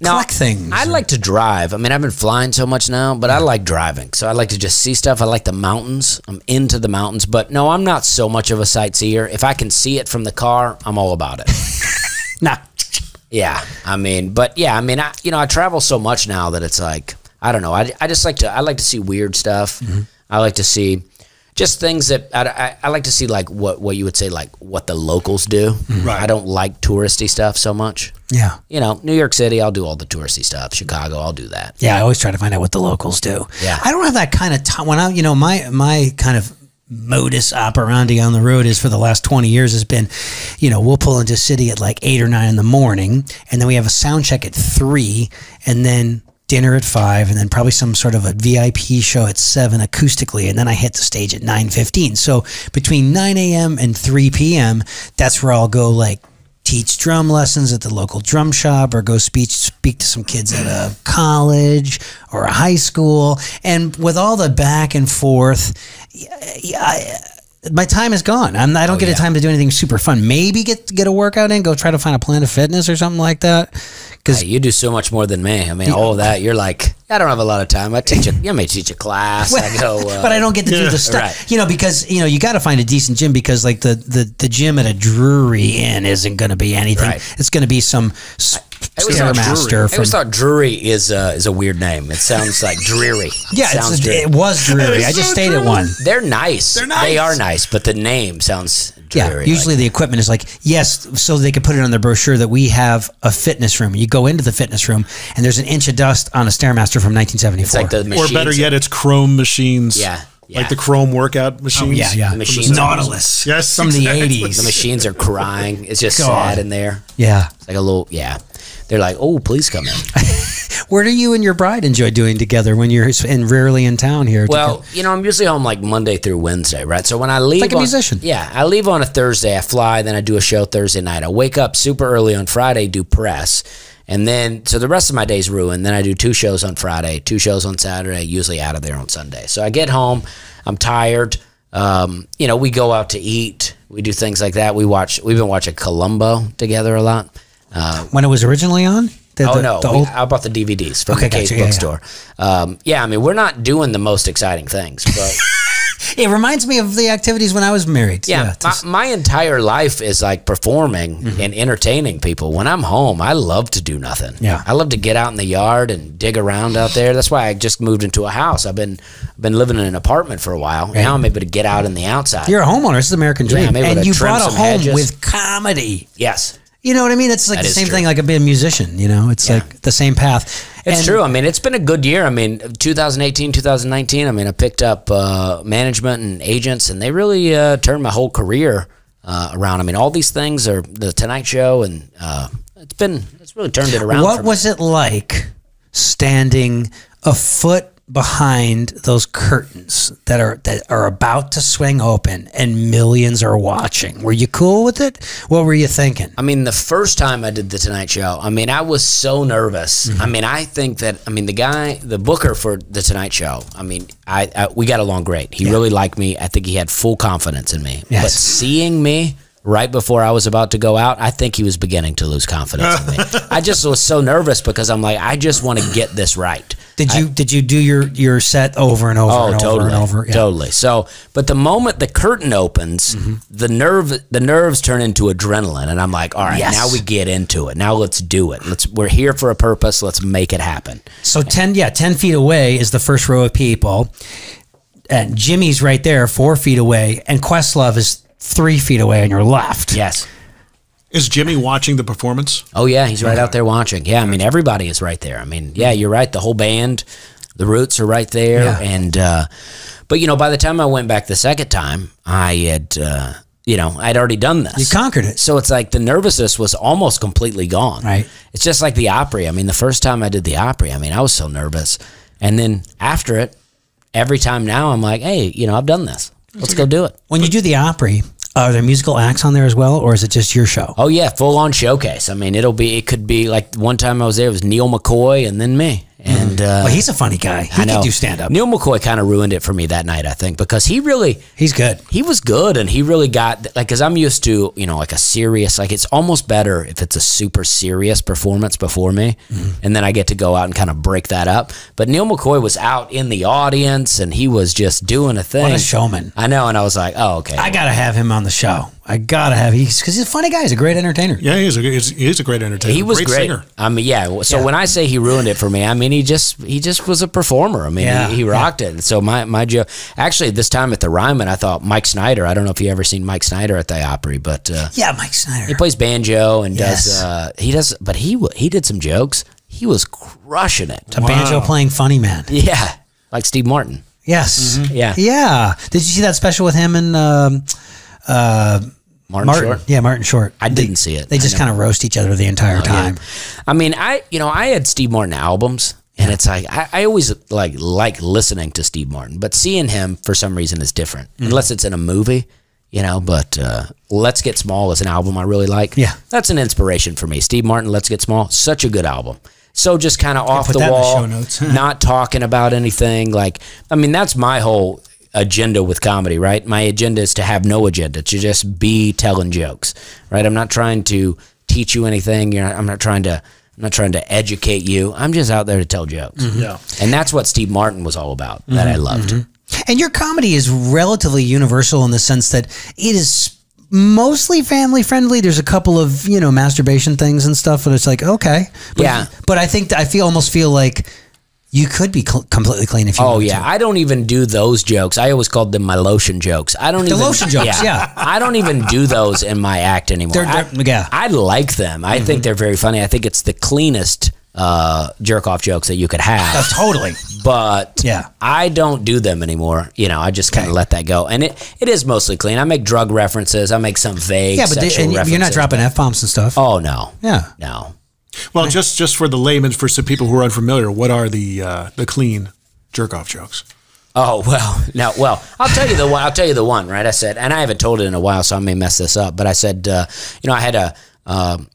Now, collect things? I like to drive. I mean, I've been flying so much now, but I like driving. So I like to just see stuff. I like the mountains. I'm into the mountains. But no, I'm not so much of a sightseer. If I can see it from the car, I'm all about it. nah. yeah. I mean, but yeah, I mean, I, you know, I travel so much now that it's like, I don't know. I, I just like to, I like to see weird stuff. Mm-hmm. I like to see just things that I, I, I like to see like what, what you would say, like what the locals do. Mm-hmm. Right. I don't like touristy stuff so much. Yeah. You know, New York City, I'll do all the touristy stuff. Chicago, I'll do that. Yeah, I always try to find out what the locals do. Yeah. I don't have that kind of time when I, you know, my my kind of modus operandi on the road is for the last 20 years has been, you know, we'll pull into city at like eight or nine in the morning, and then we have a sound check at three, and then dinner at five, and then probably some sort of a VIP show at seven acoustically, and then I hit the stage at 9:15. So between 9 a.m. and 3 p.m., that's where I'll go like teach drum lessons at the local drum shop or go speak speak to some kids at a college or a high school and with all the back and forth I, my time is gone I'm, i don't oh, get a time to do anything super fun maybe get get a workout in go try to find a plan of fitness or something like that because you do so much more than me. I mean, all of that. You're like, I don't have a lot of time. I teach a, you may teach a class. I go, uh, but I don't get to do yeah, the stuff, right. you know, because you know you got to find a decent gym because like the the, the gym at a Drury Inn isn't going to be anything. Right. It's going to be some s- always thought Stairmaster I from always thought Drury is uh, is a weird name. It sounds like dreary. yeah, sounds it's, dreary. it was dreary. I just stayed at one. They're nice. They're nice. They nice. are nice, but the name sounds dreary. Yeah, usually the equipment is like yes, so they could put it on their brochure that we have a fitness room. You go into the fitness room and there's an inch of dust on a stairmaster from 1974. it's like the Or better yet, it's Chrome machines. Yeah, yeah. Like the Chrome workout machines. Oh, yeah, yeah. The machines are- Nautilus. Yes, from the 80s. the machines are crying. It's just God. sad in there. Yeah. It's like a little yeah. They're like, oh, please come in. What do you and your bride enjoy doing together when you're in rarely in town here? Well, you know, I'm usually home like Monday through Wednesday, right? So when I leave, Like a on- musician. yeah, I leave on a Thursday. I fly, then I do a show Thursday night. I wake up super early on Friday, do press, and then so the rest of my day's ruined. Then I do two shows on Friday, two shows on Saturday, usually out of there on Sunday. So I get home, I'm tired. Um, you know, we go out to eat, we do things like that. We watch. We've been watching Columbo together a lot. Uh, when it was originally on? The, oh the- no, the we, I bought the DVDs from Okay, the Case gotcha, yeah, yeah. Bookstore. Um, yeah, I mean, we're not doing the most exciting things, but. it reminds me of the activities when I was married. Yeah, it's- my, my entire life is like performing Mm-hmm. and entertaining people. When I'm home, I love to do nothing. Yeah. I love to get out in the yard and dig around out there. That's why I just moved into a house. I've been been living in an apartment for a while. Now I'm able to get out in the outside. you're a homeowner. This is American dream. Able and you brought a home hedges. with comedy. yes, You know what I mean? It's like That the same true. thing, like a being a musician. You know, it's Yeah. like the same path. it's And- true. I mean, it's been a good year. I mean, 2018, 2019. I mean, I picked up uh, management and agents, and they really uh, turned my whole career uh, around. I mean, all these things are the Tonight Show, and uh, it's been it's really turned it around. What for me. was it like standing a foot behind those curtains that are that are about to swing open and millions are watching? Were you cool with it? What were you thinking? I mean, the first time I did the Tonight Show, I mean, I was so nervous. Mm-hmm. I mean, I think that, I mean, the guy, the booker for the Tonight Show, I mean, I, I we got along great. He really liked me. I think he had full confidence in me. Yes. But seeing me right before I was about to go out, I think he was beginning to lose confidence in me. I just was so nervous because I'm like, I just want to get this right. Did you did you do your your set over and over Oh, and totally, over and over? Yeah. totally. So, but the moment the curtain opens, Mm-hmm. the nerve, the nerves turn into adrenaline, and I'm like, all right, Yes. now we get into it. Now let's do it. Let's. We're here for a purpose. Let's make it happen. So ten, yeah, ten feet away is the first row of people, and Jimmy's right there, four feet away, and Questlove is three feet away on your left. Yes. Is Jimmy watching the performance? Oh yeah, he's right out there watching. Yeah, I mean everybody is right there. I mean, yeah, you're right. The whole band, the Roots are right there, Yeah. and uh, but you know, by the time I went back the second time, I had uh, you know I'd already done this. You conquered it. So it's like the nervousness was almost completely gone. Right. It's just like the Opry. I mean, the first time I did the Opry, I mean, I was so nervous, and then after it, every time now I'm like, hey, you know, I've done this. Let's go do it. When you do the Opry, are there musical acts on there as well, or is it just your show? Oh yeah, full on showcase. I mean, it'll be. It could be like one time I was there it was Neal McCoy and then me. And uh, well, he's a funny guy. He I know can do stand up. Neal McCoy kind of ruined it for me that night, I think, because he really He's good. he was good and he really got like because I'm used to you know like a serious like it's almost better if it's a super serious performance before me, Mm-hmm. and then I get to go out and kind of break that up. But Neal McCoy was out in the audience and he was just doing a thing. What a showman. I know, and I was like, oh okay. I gotta have him on the show. I gotta have he's because he's a funny guy. He's a great entertainer. Yeah, he's a he's, he's a great entertainer. he was great. singer. I mean, yeah. So Yeah. when I say he ruined it for me, I mean he just he just was a performer. I mean, Yeah, he, he rocked it. So my my joke, actually, this time at the Ryman, I thought Mike Snider. I don't know if you ever seen Mike Snider at the Opry, but uh, Yeah, Mike Snider. he plays banjo and Yes. does uh, he does, but he he did some jokes. He was crushing it. a banjo playing funny man. Yeah, like Steve Martin. Yes. Yeah, Yeah. Did you see that special with him and um, uh, Martin, Martin? Short. Yeah, Martin Short. I didn't see it. They just kind of roast each other the entire time. I mean, I you know I had Steve Martin albums, and it's like I, I always like like listening to Steve Martin, but seeing him for some reason is different, Mm-hmm. unless it's in a movie, you know. But uh, Let's Get Small is an album I really like. Yeah. that's an inspiration for me. Steve Martin, Let's Get Small, such a good album. So just kind of off the the wall, show notes. not talking about anything. Like, I mean, that's my whole agenda with comedy, right? My agenda is to have no agenda, to just be telling jokes, right? I'm not trying to teach you anything. You're not, I'm not trying to. I'm not trying to educate you. I'm just out there to tell jokes. Mm-hmm. Yeah. And that's what Steve Martin was all about. That I mm-hmm. loved. Mm-hmm. And your comedy is relatively universal in the sense that it is mostly family friendly. There's a couple of you know masturbation things and stuff, but it's like okay, but, Yeah. But I think I feel almost feel like you could be cl- completely clean if you. Oh yeah, to. I don't even do those jokes. I always called them my lotion jokes. I don't The even lotion jokes, yeah. I don't even do those in my act anymore. They're- I, they're- yeah. Mm-hmm. I like them. I think they're very funny. I think it's the cleanest uh, jerk off jokes that you could have. Uh, totally. but Yeah. I don't do them anymore. You know, I just kind of let that go, and it it is mostly clean. I make drug references. I make some vague. Yeah, but they, you're not dropping f bombs and stuff. Oh no, Yeah. no. Well, just just for the layman, for some people who are unfamiliar, what are the uh, the clean jerk off jokes? Oh well, now well, I'll tell you the one. I'll tell you the one. Right, I said, and I haven't told it in a while, so I may mess this up. But I said, uh, you know, I had a. Um,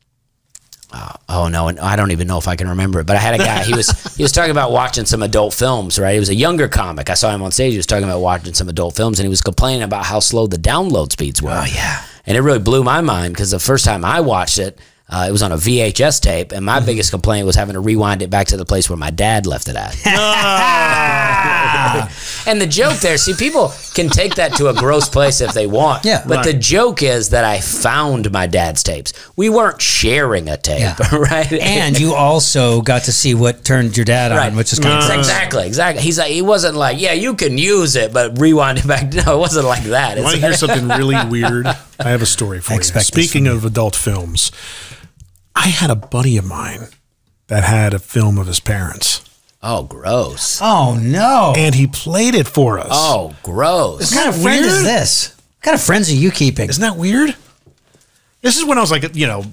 uh, oh no, and I don't even know if I can remember it. But I had a guy. He was he was talking about watching some adult films. Right, he was a younger comic. I saw him on stage. He was talking about watching some adult films, and he was complaining about how slow the download speeds were. Oh yeah. and it really blew my mind because the first time I watched it. Uh, it was on a VHS tape, and my biggest complaint was having to rewind it back to the place where my dad left it at. And the joke there, see, people can take that to a gross place if they want. Yeah. But the joke is that I found my dad's tapes. We weren't sharing a tape, Yeah. right? And you also got to see what turned your dad on, which is kind of exactly, exactly. He's like, he wasn't like, yeah, you can use it, but rewind it back. No, it wasn't like that. You want to hear something really weird? I have a story for you. Speaking of adult films, I had a buddy of mine that had a film of his parents, oh, gross. Oh no! and he played it for us. Oh, gross. what kind of friend is this? What kind of friends are you keeping? Isn't that weird? This is when I was like, you know,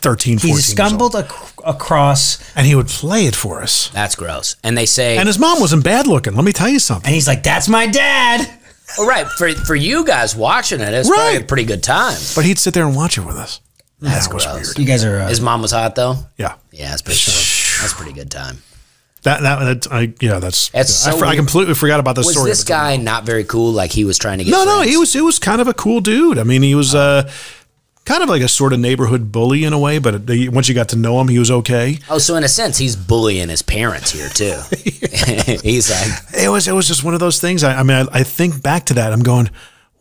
13, 14 He years stumbled old. ac- across, and he would play it for us. That's gross. And they say, And his mom wasn't bad looking. Let me tell you something. and he's like, "That's my dad." well, right, for, for you guys watching it, it's probably a pretty good time. But he'd sit there and watch it with us. That's that was gross. weird. You guys are. Uh, His mom was hot, though? Yeah. Yeah, that's pretty, that's a pretty good time. That, that, that I, yeah, that's, That's I, so fr- I completely forgot about the Was story. this guy not very cool? Like he was trying to get No, no, he was, he was kind of a cool dude. I mean, he was, uh, kind of like a sort of neighborhood bully in a way, but it, once you got to know him, he was okay. Oh, so in a sense, he's bullying his parents here too. he's like, It was, it was just one of those things. I, I mean, I, I think back to that. I'm going,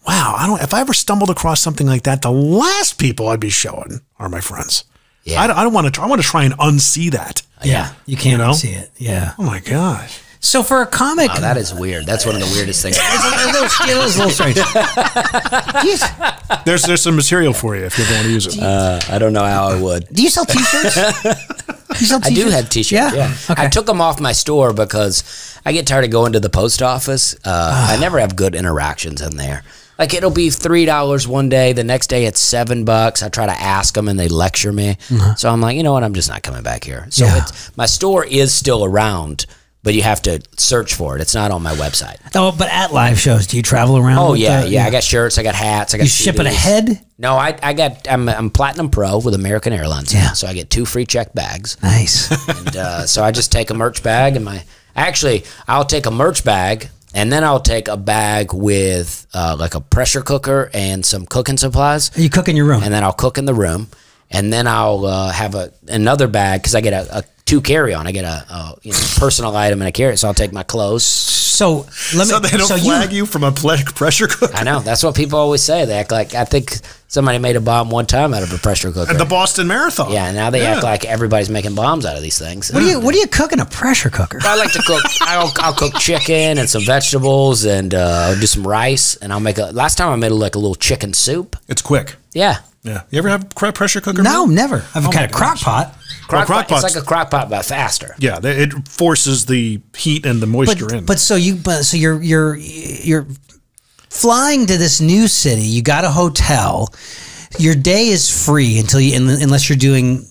wow, I don't, if I ever stumbled across something like that, the last people I'd be showing are my friends. Yeah. I don't, I don't want to, I want to try and unsee that. yeah, you can't You know? see it. Yeah. Oh my gosh. So for a comic, oh, that is weird. That's one of the weirdest things. it's a little, it was a little strange. do, There's, there's some material for you if you ever want to use it. Uh, I don't know how I would. do you sell T-shirts? you sell I T-shirts? do have t-shirts. Yeah. Yeah. Okay. I took them off my store because I get tired of going to the post office. Uh, I never have good interactions in there. Like it'll be three dollars one day, the next day it's seven bucks. I try to ask them and they lecture me. So I'm like, you know what? I'm just not coming back here. So Yeah. it's, my store is still around, but you have to search for it. It's not on my website. oh, but at live shows, do you travel around? Oh yeah, the- yeah. I got shirts. I got hats. I got. You ship it ahead? No, I, I got. I'm, I'm platinum pro with American Airlines. Yeah. now, so I get two free check bags. Nice. and uh, so I just take a merch bag and my. Actually, I'll take a merch bag and then I'll take a bag with uh, like a pressure cooker and some cooking supplies, you cook in your room. and then I'll cook in the room, and then I'll uh, have a another bag because I get a, a two carry on. I get a, a you know, personal item and a carry. So I'll take my clothes. so let me. So they don't so flag you, from a pressure cooker. I know that's what people always say. They act like I think somebody made a bomb one time out of a pressure cooker. At the Boston Marathon. yeah, now they Yeah. act like everybody's making bombs out of these things. What do you What do you cook in a pressure cooker? I like to cook. I'll, I'll cook chicken and some vegetables and uh, do some rice and I'll make a. Last time I made like a little chicken soup. It's quick. Yeah, Yeah. You ever have a pressure cooker? No, meal? never. I've Oh had my a crock gosh. pot. Well, crock pot. crock It's like a crock pot, but faster. Yeah, it forces the heat and the moisture in. But but so you but so you're you're you're flying to this new city. You got a hotel. Your day is free until you unless you're doing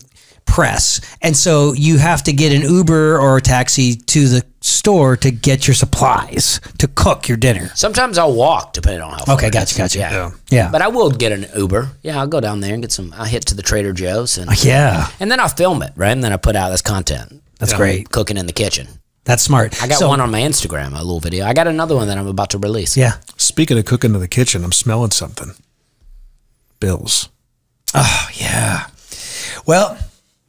press, and so you have to get an Uber or a taxi to the store to get your supplies to cook your dinner. Sometimes I'll walk depending on how. Far Okay, gotcha, gotcha. Yeah. Yeah. Yeah, But I will get an Uber. Yeah, I'll go down there and get some. I'll hit to the Trader Joe's and uh, yeah, and then I'll film it right, and then I put out this content. that's Yeah. great. Cooking in the kitchen. That's smart. I got So- one on my Instagram, a little video. I got another one that I'm about to release. Yeah. Speaking of cooking in the kitchen, I'm smelling something. Bills. Oh yeah. Well,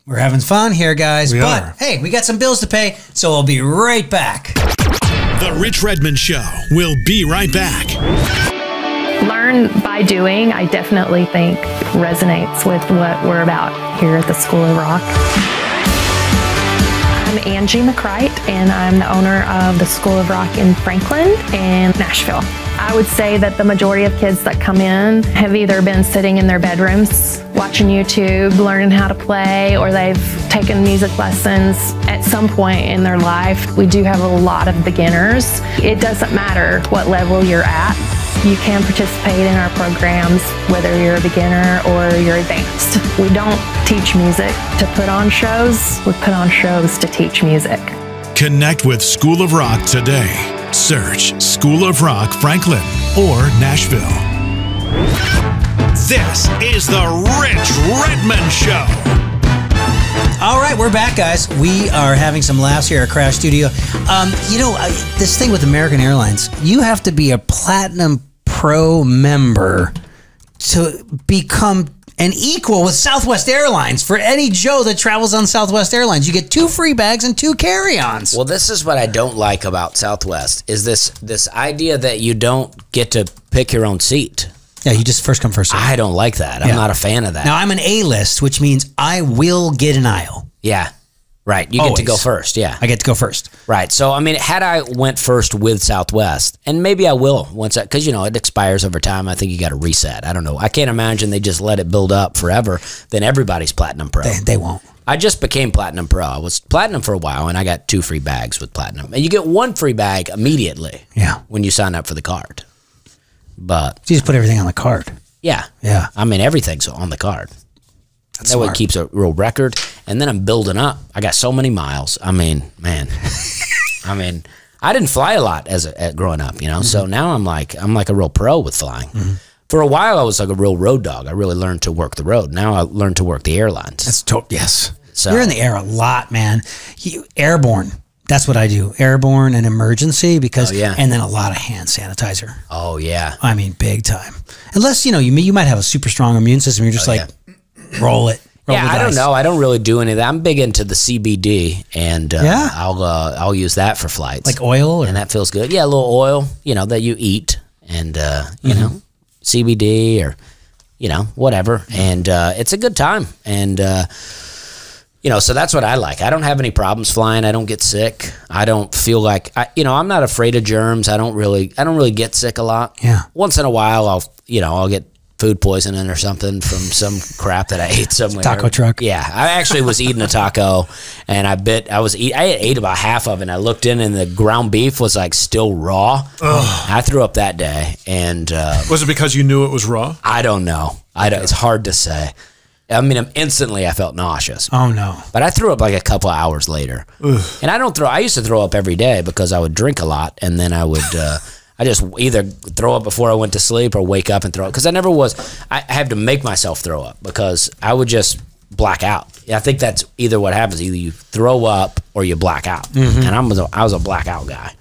we're having fun here, guys. We but are. hey, we got some bills to pay, so we'll be right back. The Rich Redmond Show will be right back. Learn learn by doing, I definitely think resonates with what we're about here at the School of Rock. I'm Angie McCright, and I'm the owner of the School of Rock in Franklin and Nashville. I would say that the majority of kids that come in have either been sitting in their bedrooms watching YouTube, learning how to play, or they've taken music lessons at some point in their life. We do have a lot of beginners. It doesn't matter what level you're at. You can participate in our programs whether you're a beginner or you're advanced. We don't teach music to put on shows, we put on shows to teach music. Connect with School of Rock today. Search School of Rock Franklin or Nashville. This is the Rich Redmond Show. All right, we're back, guys. We are having some laughs here at Crash Studio. Um, you know, uh, this thing with American Airlines, you have to be a Platinum Pro member to become an equal with Southwest Airlines. For any Joe that travels on Southwest Airlines, you get two free bags and two carry-ons. Well, this is what I don't like about Southwest is this this idea that you don't get to pick your own seat. yeah, you just first come first serve. I don't like that. I'm Yeah. not a fan of that. Now I'm an A list, which means I will get an aisle. yeah. Right. You get to go first. Yeah. I get to go first. Right. So, I mean, had I went first with Southwest, and maybe I will once I, because you know it expires over time. I think you got to reset. I don't know. I can't imagine they just let it build up forever. Then everybody's platinum pro. They, they won't. I just became platinum pro. I was platinum for a while, and I got two free bags with platinum, and you get one free bag immediately. Yeah. When you sign up for the card. But You just put everything on the card. yeah, Yeah. I mean everything's on the card. That way it keeps a real record, and then I'm building up. I got so many miles. I mean, man, I mean, I didn't fly a lot as a, at growing up, you know. So Mm-hmm. now I'm like I'm like a real pro with flying. For a while, I was like a real road dog. I really learned to work the road. Now I learned to work the airlines. That's to- yes. So- You're in the air a lot, man. You, airborne. That's what I do. Airborne and Emergen-C because, Oh, yeah. and then a lot of hand sanitizer. oh yeah, I mean, big time. Unless you know you you might have a super strong immune system. You're just Oh, like roll it. Roll yeah. I don't know. I don't really do any of that. I'm big into the CBD, and uh, Yeah? I'll uh, I'll use that for flights. like oil or and that feels good. Yeah, a little oil, you know, that you eat, and uh, you Mm-hmm. know, CBD or you know whatever, and uh, it's a good time. And uh, you know, so that's what I like. I don't have any problems flying. I don't get sick. I don't feel like I, you know, I'm not afraid of germs. I don't really, I don't really get sick a lot. Yeah. Once in a while, I'll, you know, I'll get food poisoning or something from some crap that I ate somewhere. Taco truck. Yeah, I actually was eating a taco, and I bit. I was eat. I ate about half of it. and I looked in, and the ground beef was like still raw. I threw up that day, and uh, Was it because you knew it was raw? I don't know. I don't, it's hard to say. I mean, instantly I felt nauseous, Oh no. but I threw up like a couple of hours later. And I don't throw. I used to throw up every day because I would drink a lot, and then I would. Uh, I just either throw up before I went to sleep or wake up and throw up because I never was. I had to make myself throw up because I would just black out. I think that's either what happens. Either you throw up or you black out. Mm-hmm. And I was a, I was a blackout guy.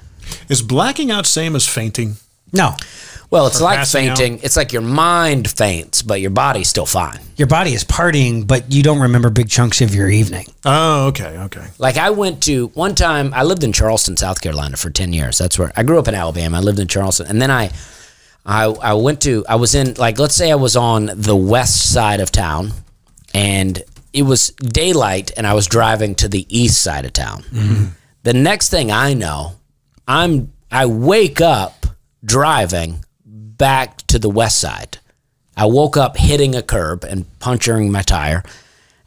Is blacking out same as fainting? No. Well, it's like passing out? fainting. It's like your mind faints, but your body's still fine. Your body is partying, but you don't remember big chunks of your evening. Oh, okay, okay. Like I went to one time. I lived in Charleston, South Carolina, for ten years. That's where I grew up in Alabama. I lived in Charleston, and then I, I, I went to. I was in like let's say I was on the west side of town, and it was daylight, and I was driving to the east side of town. Mm-hmm. The next thing I know, I'm I wake up driving back to the west side. I woke up hitting a curb and puncturing my tire.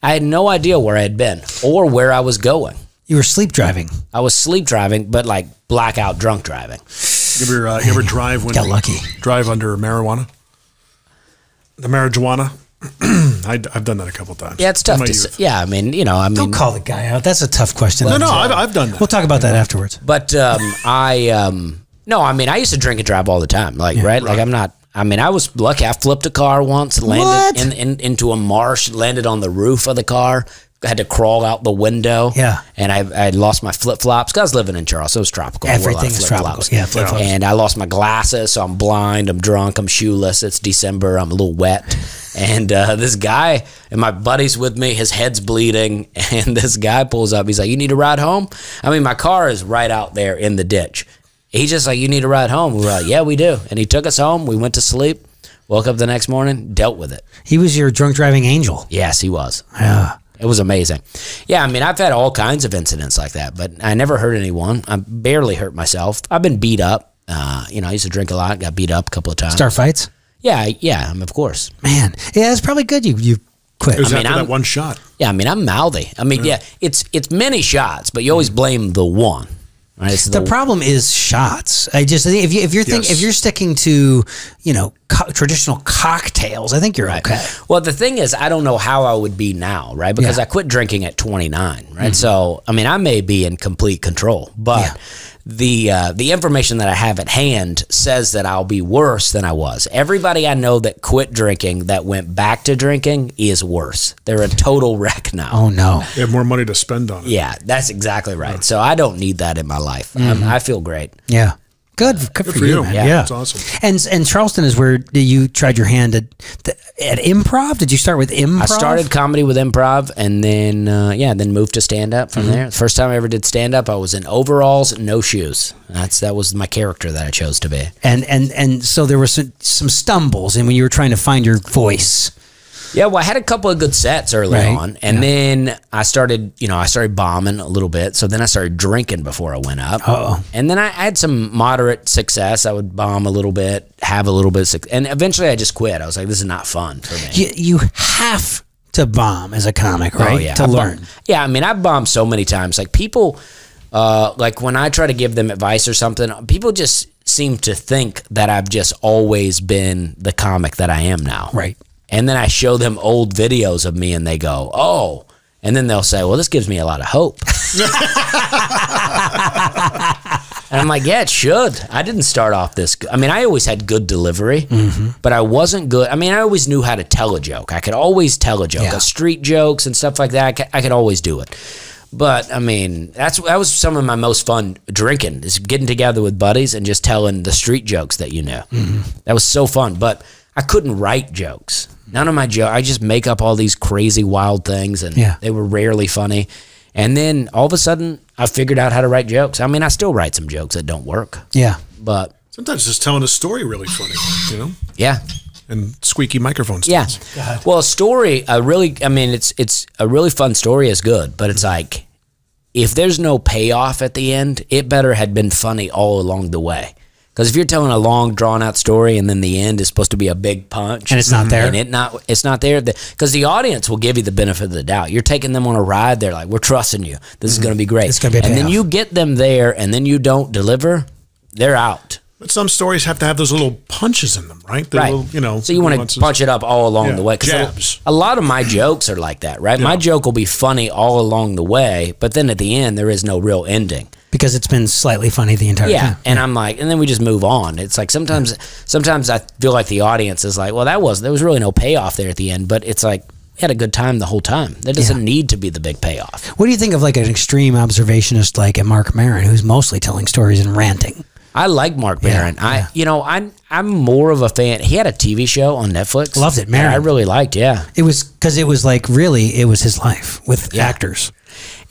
I had no idea where I had been or where I was going. You were sleep driving. I was sleep driving, but like blackout drunk driving. You ever, uh, you ever drive when Got lucky. Drive under marijuana. The marijuana. I, have done that a couple times. Yeah, it's tough to say. Yeah, I mean, you know, I mean, Don't call the guy out. That's a tough question. No, no, I've, I've done that. We'll talk about that afterwards. but um, I, um, no, I mean, I used to drink and drive all the time. Like, right? Like, I'm not. I mean, I was lucky. I flipped a car once, landed in, in into a marsh, landed on the roof of the car. I Had to crawl out the window. Yeah. and I I lost my flip flops. Cause I was living in Charleston. It was tropical. I wore a lot of Everything is tropical. Yeah, flip-flops. And I lost my glasses, so I'm blind. I'm drunk. I'm shoeless. It's December. I'm a little wet. And uh, this guy and my buddy's with me. His head's bleeding, and this guy pulls up. He's like, "You need to ride home?" I mean, my car is right out there in the ditch. He's just like, "You need a ride home?" We were like, "Yeah, we do." And he took us home. We went to sleep. Woke up the next morning, dealt with it. He was your drunk driving angel. Yes, he was. Yeah. It was amazing. Yeah, I mean, I've had all kinds of incidents like that, but I never hurt anyone. I barely hurt myself. I've been beat up. Uh, you know, I used to drink a lot, got beat up a couple of times. Start fights. Yeah, yeah, um, of course. Man, yeah, it's probably good you you quit. It was I mean, after I'm- that one shot. Yeah, I mean, I'm mouthy. I mean, yeah, it's it's many shots, but you always blame the one. Right? It's the problem is shots. I just if you if you're think if you're sticking to you know co- traditional cocktails, I think you're okay. Well, the thing is, I don't know how I would be now, right? Because Yeah. I quit drinking at 29, right? Mm-hmm. So, I mean, I may be in complete control, but Yeah. The uh, the information that I have at hand says that I'll be worse than I was. Everybody I know that quit drinking that went back to drinking is worse. They're a total wreck now. Oh no. They have more money to spend on it. Yeah, that's exactly right. So I don't need that in my life. Um, I feel great. Yeah. Good, good, for, for you, you. man. Yeah. Yeah, That's awesome. And and Charleston is where you tried your hand at at improv. Did you start with improv? I started comedy with improv, and then uh, yeah, then moved to stand up from there. First time I ever did stand up, I was in overalls, no shoes. That's that was my character that I chose to be. and and and so there were some, some stumbles, and when you were trying to find your voice. Yeah, well, I had a couple of good sets early Right. on, and then I started, you know, I started bombing a little bit. So then I started drinking before I went up, Uh-oh. and then I had some moderate success. I would bomb a little bit, have a little bit, and eventually I just quit. I was like, this is not fun for me. You you have to bomb as a comic, right? Oh, yeah. To I bomb- learn. yeah, I mean, I've bombed so many times. Like people, uh, like when I try to give them advice or something, people just seem to think that I've just always been the comic that I am now. Right. And then I show them old videos of me, and they go, "Oh." And then they'll say, "Well, this gives me a lot of hope." And I'm like, yeah, it should. I didn't start off this. Good. I mean, I always had good delivery, mm-hmm. but I wasn't good. I mean, I always knew how to tell a joke. I could always tell a joke, Yeah. Street jokes and stuff like that. I could, I could always do it. But I mean, that's that was some of my most fun drinking is getting together with buddies and just telling the street jokes that you know. Mm-hmm. That was so fun. But I couldn't write jokes. None of my jokes. I just make up all these crazy, wild things, and Yeah. they were rarely funny. And then all of a sudden, I figured out how to write jokes. I mean, I still write some jokes that don't work, Yeah. but Sometimes just telling a story really funny, you know, yeah, and squeaky microphones. yeah. Well, a story, a really, I mean, it's it's a really fun story is good, but it's like if there's no payoff at the end, it better had been funny all along the way. Because if you're telling a long, drawn out story and then the end is supposed to be a big punch, And it's not there. and it not, it's not there, because the audience will give you the benefit of the doubt. You're taking them on a ride. They're like, "We're trusting you. This is mm-hmm. going to be great." It's gonna be a and then payoff. you get them there, and then you don't deliver. They're out. But some stories have to have those little punches in them, right? The right. Little, you know. so you want to punch it up all along Yeah, the way. 'Cause jabs. A, a lot of my jokes are like that, right? My joke will be funny all along the way, but then at the end there is no real ending. Because it's been slightly funny the entire Yeah, time. and I'm like, and then we just move on. It's like sometimes, sometimes I feel like the audience is like, well, that was there was really no payoff there at the end, but it's like we had a good time the whole time. There doesn't Yeah. need to be the big payoff. What do you think of like an extreme observationist like a Mark Maron, who's mostly telling stories and ranting? I like Mark Maron. I, you know, I'm I'm more of a fan. He had a TV show on Netflix. Loved it, that Maron. I really liked. Yeah, It was because it was like really it was his life with actors.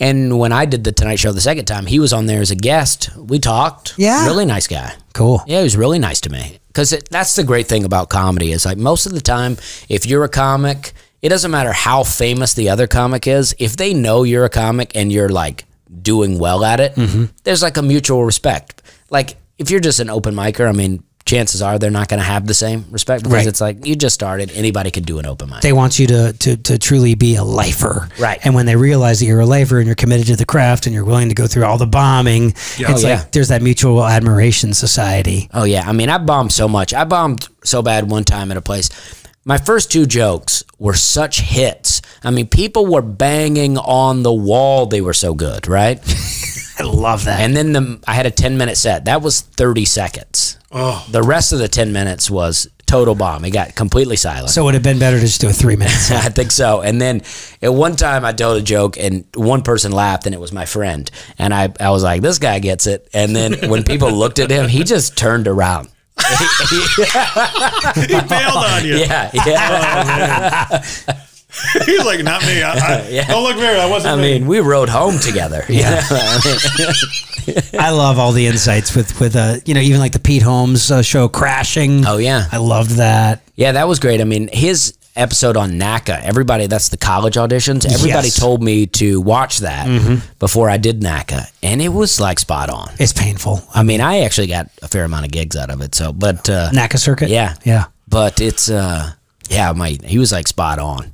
And when I did the Tonight Show the second time, he was on there as a guest. We talked. Yeah. Really nice guy. Cool. Yeah, he was really nice to me. Because that's the great thing about comedy is like most of the time, if you're a comic, it doesn't matter how famous the other comic is. If they know you're a comic and you're like doing well at it, Mm-hmm. there's like a mutual respect. Like if you're just an open micer, I mean, chances are they're not going to have the same respect because Right. it's like you just started. Anybody could do an open mic. They want you to, to to truly be a lifer, Right. And when they realize that you're a lifer and you're committed to the craft and you're willing to go through all the bombing, it's Oh, like yeah. there's that mutual admiration society. Oh yeah, I mean, I bombed so much. I bombed so bad one time at a place. My first two jokes were such hits. I mean, people were banging on the wall. They were so good, right? I love that. And then the I had a 10 minute set. That was 30 seconds. Oh, The rest of the 10 minutes was total bomb. It got completely silent. so it would have been better to just do a three minutes. I think so. And then at one time I told a joke and one person laughed and it was my friend. And I, I was like, this guy gets it. And then when people looked at him, he just turned around. he bailed on you. Yeah, yeah. Oh, He's like, not me. I, I, Yeah. Don't look there. I wasn't I me. mean, we rode home together. yeah. I love all the insights with with uh, you know even like the Pete Holmes uh, show crashing. Oh, yeah. I loved that. Yeah, that was great. I mean, his episode on NACA, everybody, that's the college auditions. Everybody Yes. told me to watch that before I did NACA, and it was like spot on. It's painful. I mean, I actually got a fair amount of gigs out of it. So, but uh, NACA circuit. Yeah. yeah. but it's uh, yeah, my he was like spot on.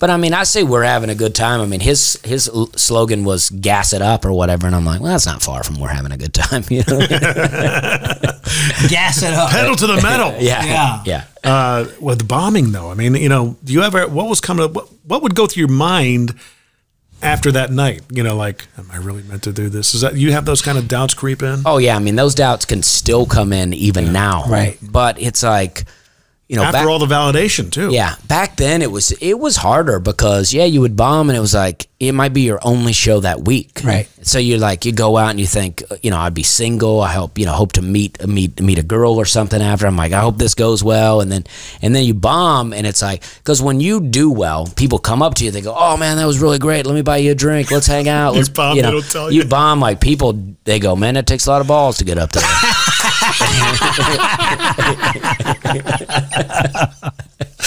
But I mean, I say we're having a good time. I mean, his his slogan was "gas it up" or whatever, and I'm like, well, that's not far from we're having a good time, you know? Gas it up. Pedal to the metal. yeah, Yeah. yeah. Uh, with bombing, though, I mean, you know, do you ever? What was coming up? What, what would go through your mind after that night? You know, like, am I really meant to do this? Is that you have those kind of doubts creep in? Oh yeah, I mean, those doubts can still come in even now, Right. But it's like, you know, after back- all the validation, too. Yeah, back then it was it was harder because yeah, you would bomb and it was like it might be your only show that week. Right. So you're like you go out and you think uh, you know I'd be single. I hope you know hope to meet meet meet a girl or something after. I'm like I hope this goes well and then and then you bomb and it's like because when you do well, people come up to you. They go, oh man, that was really great. Let me buy you a drink. Let's hang out. Let's bomb, you they know don't tell you. you bomb like people. They go, man, it takes a lot of balls to get up there.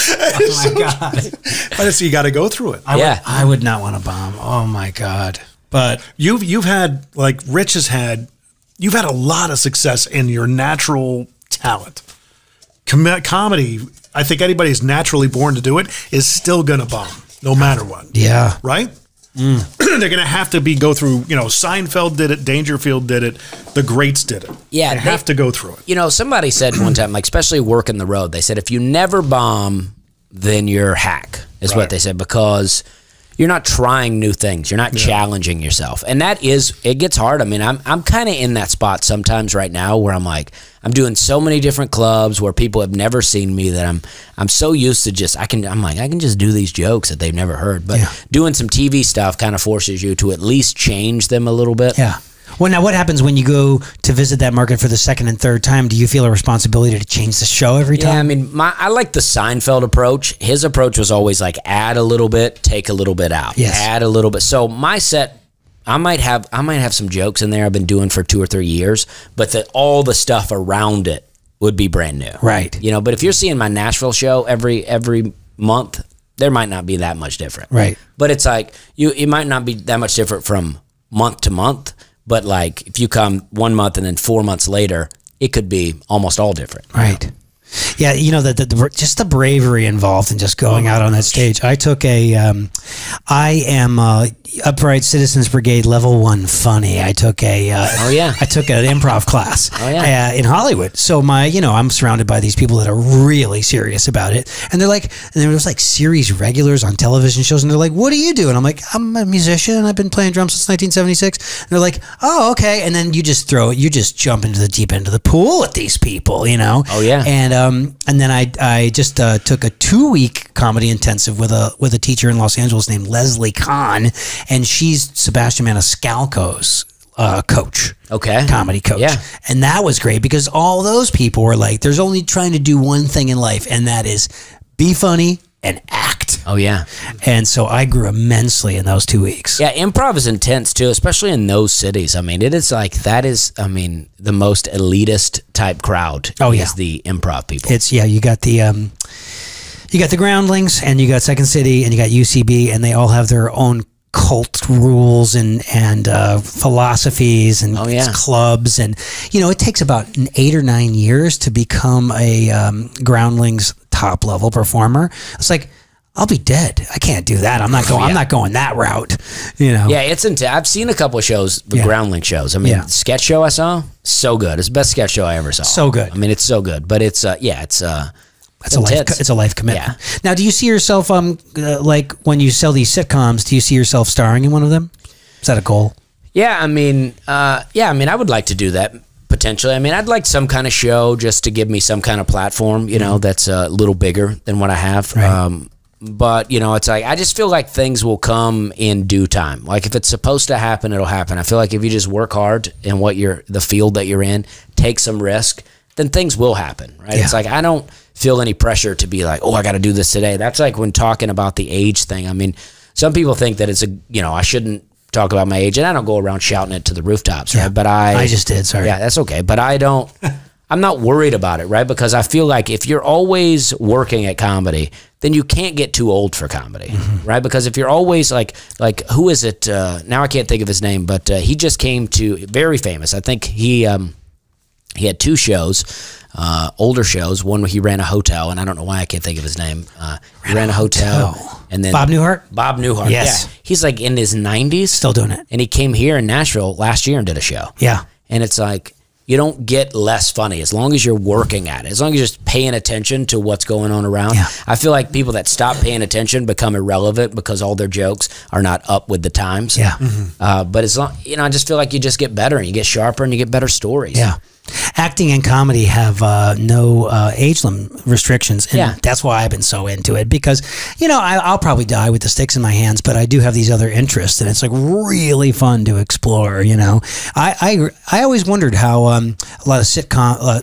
Oh my god. But so you got to go through it. I Yeah. would, I would not want to bomb. Oh my god. But You've you've had like Rich has had. You've had a lot of success in your natural talent. Com- comedy. I think anybody who's naturally born to do it is still gonna bomb, no matter what. yeah, right? Mm. They're going to have to be go through. You know, Seinfeld did it, Dangerfield did it, the greats did it. Yeah, they, they- have to go through it. You know, somebody said one time, like especially working the road, they said if you never bomb, then you're hack, is Right. what they said, because you're not trying new things, you're not challenging yourself, and that is it gets hard. I mean, I'm I'm kind of in that spot sometimes right now where I'm like I'm doing so many different clubs where people have never seen me that I'm I'm so used to just I can I'm like I can just do these jokes that they've never heard, but Yeah. doing some TV stuff kind of forces you to at least change them a little bit. yeah. Well, now what happens when you go to visit that market for the second and third time? Do you feel a responsibility to change the show every time? Yeah, I mean, my I like the Seinfeld approach. His approach was always like add a little bit, take a little bit out. Yes. Add a little bit. So my set I might have I might have some jokes in there I've been doing for 2 or 3 years, but that all the stuff around it would be brand new. Right. You know, but if you're seeing my Nashville show every every month, there might not be that much different. Right. But it's like you it might not be that much different from month to month, but like if you come one month and then 4 months later, it could be almost all different. Right. Yeah, you know the, the, just the bravery involved in just going out on that stage. I took a, um, I am uh, Upright Citizens Brigade level one funny. I took a, uh, Oh, yeah. I took an improv class. Oh, yeah. uh, in Hollywood. So my, you know, I'm surrounded by these people that are really serious about it, and they're like, and there was like series regulars on television shows, and they're like, "What do you do?" And I'm like, "I'm a musician. I've been playing drums since 1976." And they're like, "Oh, okay." And then you just throw it, you just jump into the deep end of the pool with these people, you know? Oh, yeah. And um, and then I I just uh, took a two week comedy intensive with a with a teacher in Los Angeles named Leslie Kahn, and she's Sebastian Maniscalco's uh, coach Okay. comedy coach. Yeah. And that was great because all those people were like, there's only trying to do one thing in life, and that is be funny and act. Oh yeah. And so I grew immensely in those two weeks. Yeah, improv is intense too, especially in those cities. I mean, it is like that is I mean, the most elitist type crowd Oh, is yeah. the improv people. It's yeah, you got the um, you got the Groundlings, and you got Second City, and you got UCB, and they all have their own cult rules and and uh, philosophies and Oh, yeah. clubs, and you know it takes about eight or nine years to become a um, Groundlings top level performer. It's like. I'll be dead. I can't do that. I'm not going. I'm not going that route. You know. yeah, it's intense. I've seen a couple of shows, the Yeah. Groundling shows. I mean, Yeah. sketch show I saw, so good. It's the best sketch show I ever saw. So good. I mean, it's so good. But it's uh yeah, it's uh It's a life. It's a life commitment. Now, do you see yourself um uh, like when you sell these sitcoms? Do you see yourself starring in one of them? Is that a goal? Yeah, I mean, uh, yeah, I mean, I would like to do that potentially. I mean, I'd like some kind of show just to give me some kind of platform, you know, that's a little bigger than what I have. Mm-hmm. Right. Um, but you know, it's like I just feel like things will come in due time. Like if it's supposed to happen, it'll happen. I feel like if you just work hard in what you're the field that you're in, take some risk, then things will happen, right? It's like I don't feel any pressure to be like, oh, I got to do this today. That's like when talking about the age thing. I mean, some people think that it's a you know I shouldn't talk about my age, and I don't go around shouting it to the rooftops, right? But I, I just did, sorry. Yeah, that's okay. But I don't. I'm not worried about it, right? Because I feel like if you're always working at comedy, then you can't get too old for comedy, right? Because if you're always like, like who is it? Uh, now I can't think of his name, but uh, he just came to very famous. I think he um, he had two shows, uh, older shows. One he ran a hotel, and I don't know why I can't think of his name. Uh, he ran a hotel, hotel. and then Bob Newhart? Bob Newhart. Yes. yeah. he's like in his 90s, Still doing it. and he came here in Nashville last year and did a show. Yeah. And it's like you don't get less funny as long as you're working at it. As long as you're just paying attention to what's going on around. Yeah. I feel like people that stop paying attention become irrelevant because all their jokes are not up with the times. Yeah. Uh, but as long you know, I just feel like you just get better and you get sharper and you get better stories. Yeah. Acting and comedy have uh, no uh, age limit restrictions, and Yeah. that's why I've been so into it. Because you know, I, I'll probably die with the sticks in my hands, but I do have these other interests, and it's like really fun to explore. You know, I I, I always wondered how um, a lot of sitcom. Uh,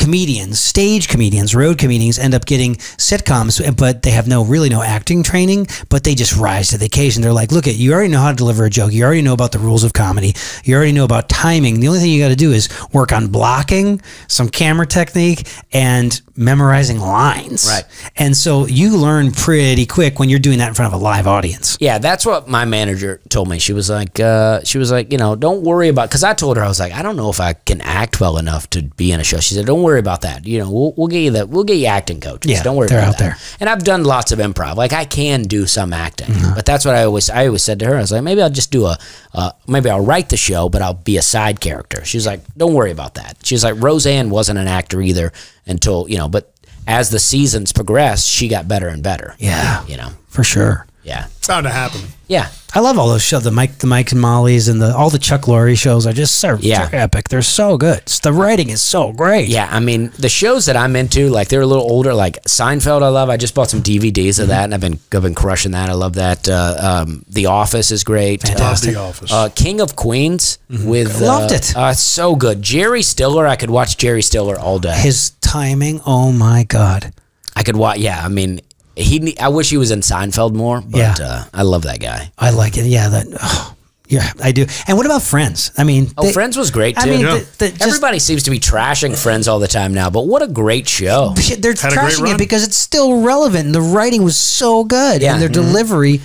comedians, stage comedians, road comedians end up getting sitcoms, but they have no really no acting training, but they just rise to the occasion. They're like, look at you already know how to deliver a joke. You already know about the rules of comedy. You already know about timing. The only thing you got to do is work on blocking, some camera technique, and memorizing lines. Right. And so you learn pretty quick when you're doing that in front of a live audience. Yeah, that's what my manager told me. She was like, uh, she was like, you know, don't worry about. Because I told her I was like, I don't know if I can act well enough to be in a show. She said, don't worry about that. You know, we'll, we'll get you that. We'll get you acting coaches. Yeah, don't worry they're about out that. there. And I've done lots of improv. Like I can do some acting, Mm-hmm. but that's what I always I always said to her. I was like, maybe I'll just do a, uh, maybe I'll write the show, but I'll be a side character. She was like, don't worry about that. She was like, Roseanne wasn't an actor either until you know, but as the seasons progressed, she got better and better. Yeah. you know, For sure. Yeah, It's bound to happen. yeah. I love all those shows, the Mike, the Mike and Molly's, and the all the Chuck Lorre shows are just so Yeah. epic. They're so good. The writing is so great. Yeah, I mean the shows that I'm into, like they're a little older. Like Seinfeld, I love. I just bought some DVDs of that, and I've been I've been crushing that. I love that. Uh, um, the Office is great. Fantastic. The Office. Uh, King of Queens with uh, Loved it. Uh, it's so good. Jerry Stiller, I could watch Jerry Stiller all day. His timing, oh my god. I could watch. Yeah, I mean he. I wish he was in Seinfeld more, but Yeah. uh, I love that guy. I like it. Yeah, that. Oh, yeah, I do. And what about Friends? I mean, Oh, they- Friends was great too. I mean, Yeah. the, the, just, Everybody seems to be trashing Friends all the time now, but what a great show! they're Had trashing it because it's still relevant. And the writing was so good, Yeah. and their Mhm. delivery.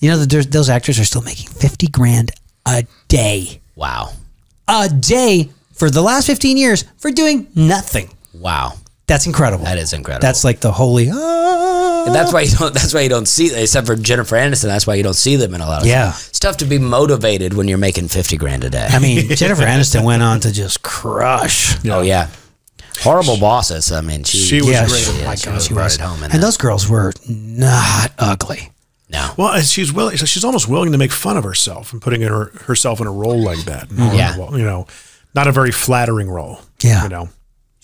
You know, there's- those actors are still making fifty grand a day, Wow, a day for the last fifteen years for doing nothing. wow, That's incredible. that is incredible. That's like the holy. Ah. And that's why you don't. That's why you don't see, except for Jennifer Aniston. That's why you don't see them in a lot of. Yeah. stuff. it's tough to be motivated when you're making fifty grand a day. I mean, Jennifer Aniston went on to just crush. oh yeah, horrible bosses. I mean, she, She was yeah, great. she, in oh my that. God, she was. at home and that. those girls were not ugly. no. Well, and she's willing. She's almost willing to make fun of herself and putting her, herself in a role like that. Mm-hmm. Yeah. you know, not a very flattering role. Yeah. you know.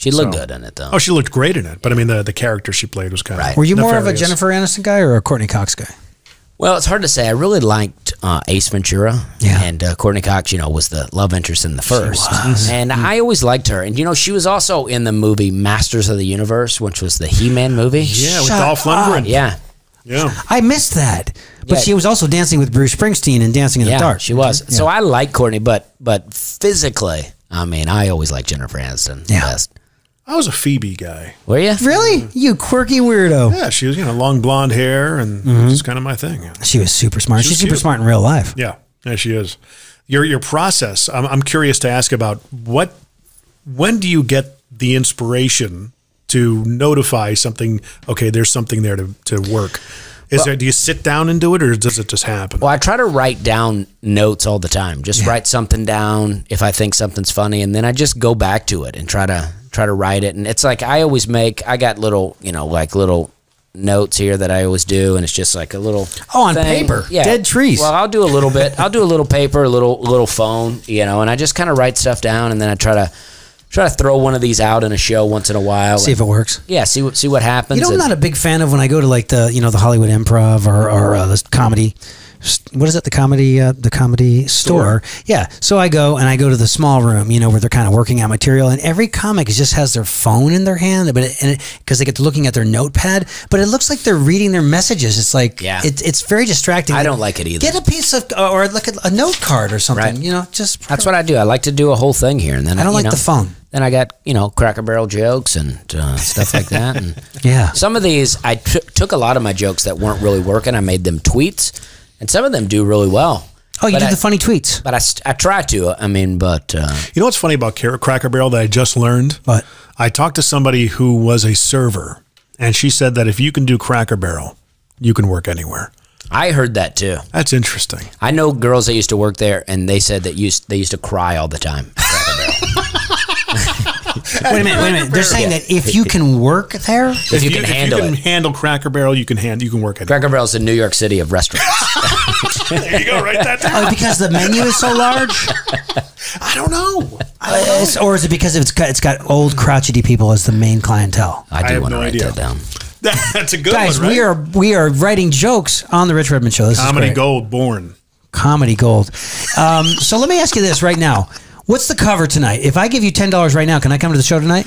She looked So- good in it though. Oh, she looked great in it, but I mean, the the character she played was kind Right. of. Were you more of a. Jennifer Aniston guy or a Courteney Cox guy? Well, it's hard to say. I really liked uh, Ace Ventura. Yeah. And uh, Courteney Cox, you know, was the love interest in the first. And Mm-hmm. I always liked her. And, you know, she was also in the movie Masters of the Universe, which was the He Man movie. Yeah, with Dolph Lundgren. Yeah. yeah. I missed that. But Yeah. she was also dancing with Bruce Springsteen and Dancing in Yeah, the Dark. she was. Yeah. So I like Courteney, but but physically, I mean, I always liked Jennifer Aniston Yeah. best. I was a Phoebe guy. Were you? Really? You quirky weirdo. Yeah, she was you know long blonde hair, and Mm-hmm. it's kind of my thing. She was super smart. She She's was super cute. smart in real life. Yeah, yeah, she is. Your your process. I'm I'm curious to ask about what. When do you get the inspiration to notify something? Okay, there's something there to to work. Is there? Do you sit down and do it, or does it just happen? Well, I try to write down notes all the time. Just write something down if I think something's funny, and then I just go back to it and try to try to write it. And it's like I always make. I got little, you know, like little notes here that I always do, and it's just like a little. Oh, on thing. paper. Dead trees. Well, I'll do a little bit. I'll do a little paper, a little little phone, you know, and I just kind of write stuff down, and then I try to try to throw one of these out in a show once in a while. See if it works. yeah, see what see what happens. You know, I'm and- not a big fan of when I go to like the you know the Hollywood Improv or or uh, the comedy what is it? The comedy, uh, the comedy store. Yeah. So I go and I go to the small room, you know, where they're kind of working out material, and every comic just has their phone in their hand, but because they get to looking at their notepad, but it looks like they're reading their messages. It's like, Yeah. it, it's very distracting. I don't like it either. Get a piece of or like a, a note card or something. Right. You know, just That's what I do. I like to do a whole thing here, and then I don't you like know, the phone. Then I got you know Cracker Barrel jokes and uh, stuff like that. And Yeah. some of these I took a lot of my jokes that weren't really working. I made them tweets, and some of them do really well. Oh, you But do I- the funny tweets. But I, st- I try to. I mean, but uh, You know what's funny about Cracker Barrel that I just learned? What? I talked to somebody who was a server, and she said that if you can do Cracker Barrel, you can work anywhere. I heard that too. That's interesting. I know girls that used to work there, and they said that used they used to cry all the time. Cracker Barrel. Wait a minute. Wait a minute. They're saying that if you can work there, if you can handle if you can it. handle Cracker Barrel, you can hand you can work at Cracker Barrel's the New York City of restaurants. There you go, write that down. oh, because the menu is so large. I don't know. It's- or is it because it's got, it's got old crotchety people as the main clientele? I do have want to no write idea. that down. That's a good Guys, one, right? we are we are writing jokes on the Rich Redmond Show. This comedy is great. gold born. Comedy gold. Um, so let me ask you this right now: What's the cover tonight? If I give you ten dollars right now, can I come to the show tonight?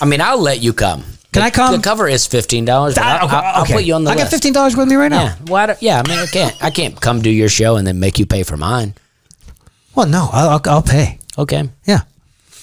I mean, I'll let you come. Can The- I come? The cover is fifteen dollars. I'll, Okay, I'll, I'll okay. put you on the I got fifteen dollars with me right now. Yeah, well, yeah. I mean, I can't. I can't come do your show and then make you pay for mine. Well, no, I'll, I'll, I'll pay. Okay. Yeah,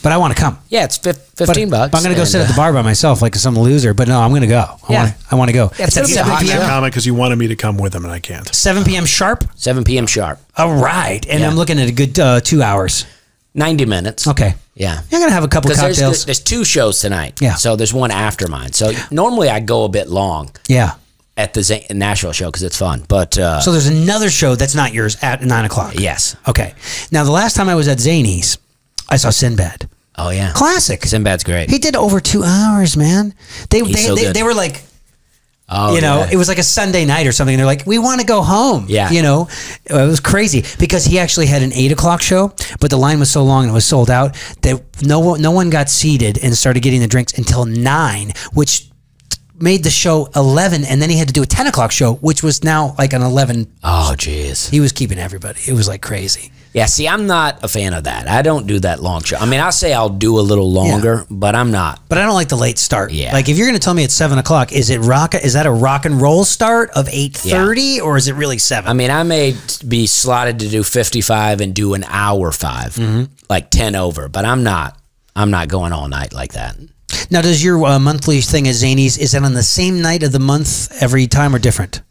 but I want to come. Yeah, it's fif- But, fifteen bucks. but I'm going to go and, sit at the uh, bar by myself like some loser. But no, I'm going to go. I Yeah. want. I want to go. Yeah, it's it's at a seven p.m. show. Comic because you wanted me to come with him and I can't. Seven p.m. sharp. Seven p.m. sharp. All right, and Yeah. I'm looking at a good uh, two hours. Ninety minutes. Okay. Yeah. You're gonna have a couple Because there's, cocktails. there's two shows tonight. Yeah. So there's one after mine. So normally I go a bit long yeah. at the Z- Nashville show because it's fun. But uh, So there's another show that's not yours at nine o'clock. yes. Okay. Now the last time I was at Zanies, I saw Sinbad. Oh yeah. Classic. Sinbad's great. He did over two hours, man. They they, so they, good. they were like, oh, you know, yeah. it was like a Sunday night or something. And they're like, we want to go home. Yeah. You know, it was crazy because he actually had an eight o'clock show, but the line was so long and it was sold out that no one, no one got seated and started getting the drinks until nine, which made the show 11 and then he had to do a 10 o'clock show which was now like an 11 Oh jeez. he was keeping everybody it was like crazy Yeah. See, I'm not a fan of that. I don't do that long show. I mean, I'll say I'll do a little longer, but I'm not. but i don't like the late start Yeah. like if you're going to tell me it's 7 o'clock is it rock is that a rock and roll start of 8.30 or is it really 7 I mean, I may be slotted to do 55 and do an hour 5 Mm-hmm. like 10 over, but I'm not. I'm not going all night like that. Now, does your uh, monthly thing at Zanies is that on the same night of the month every time or different?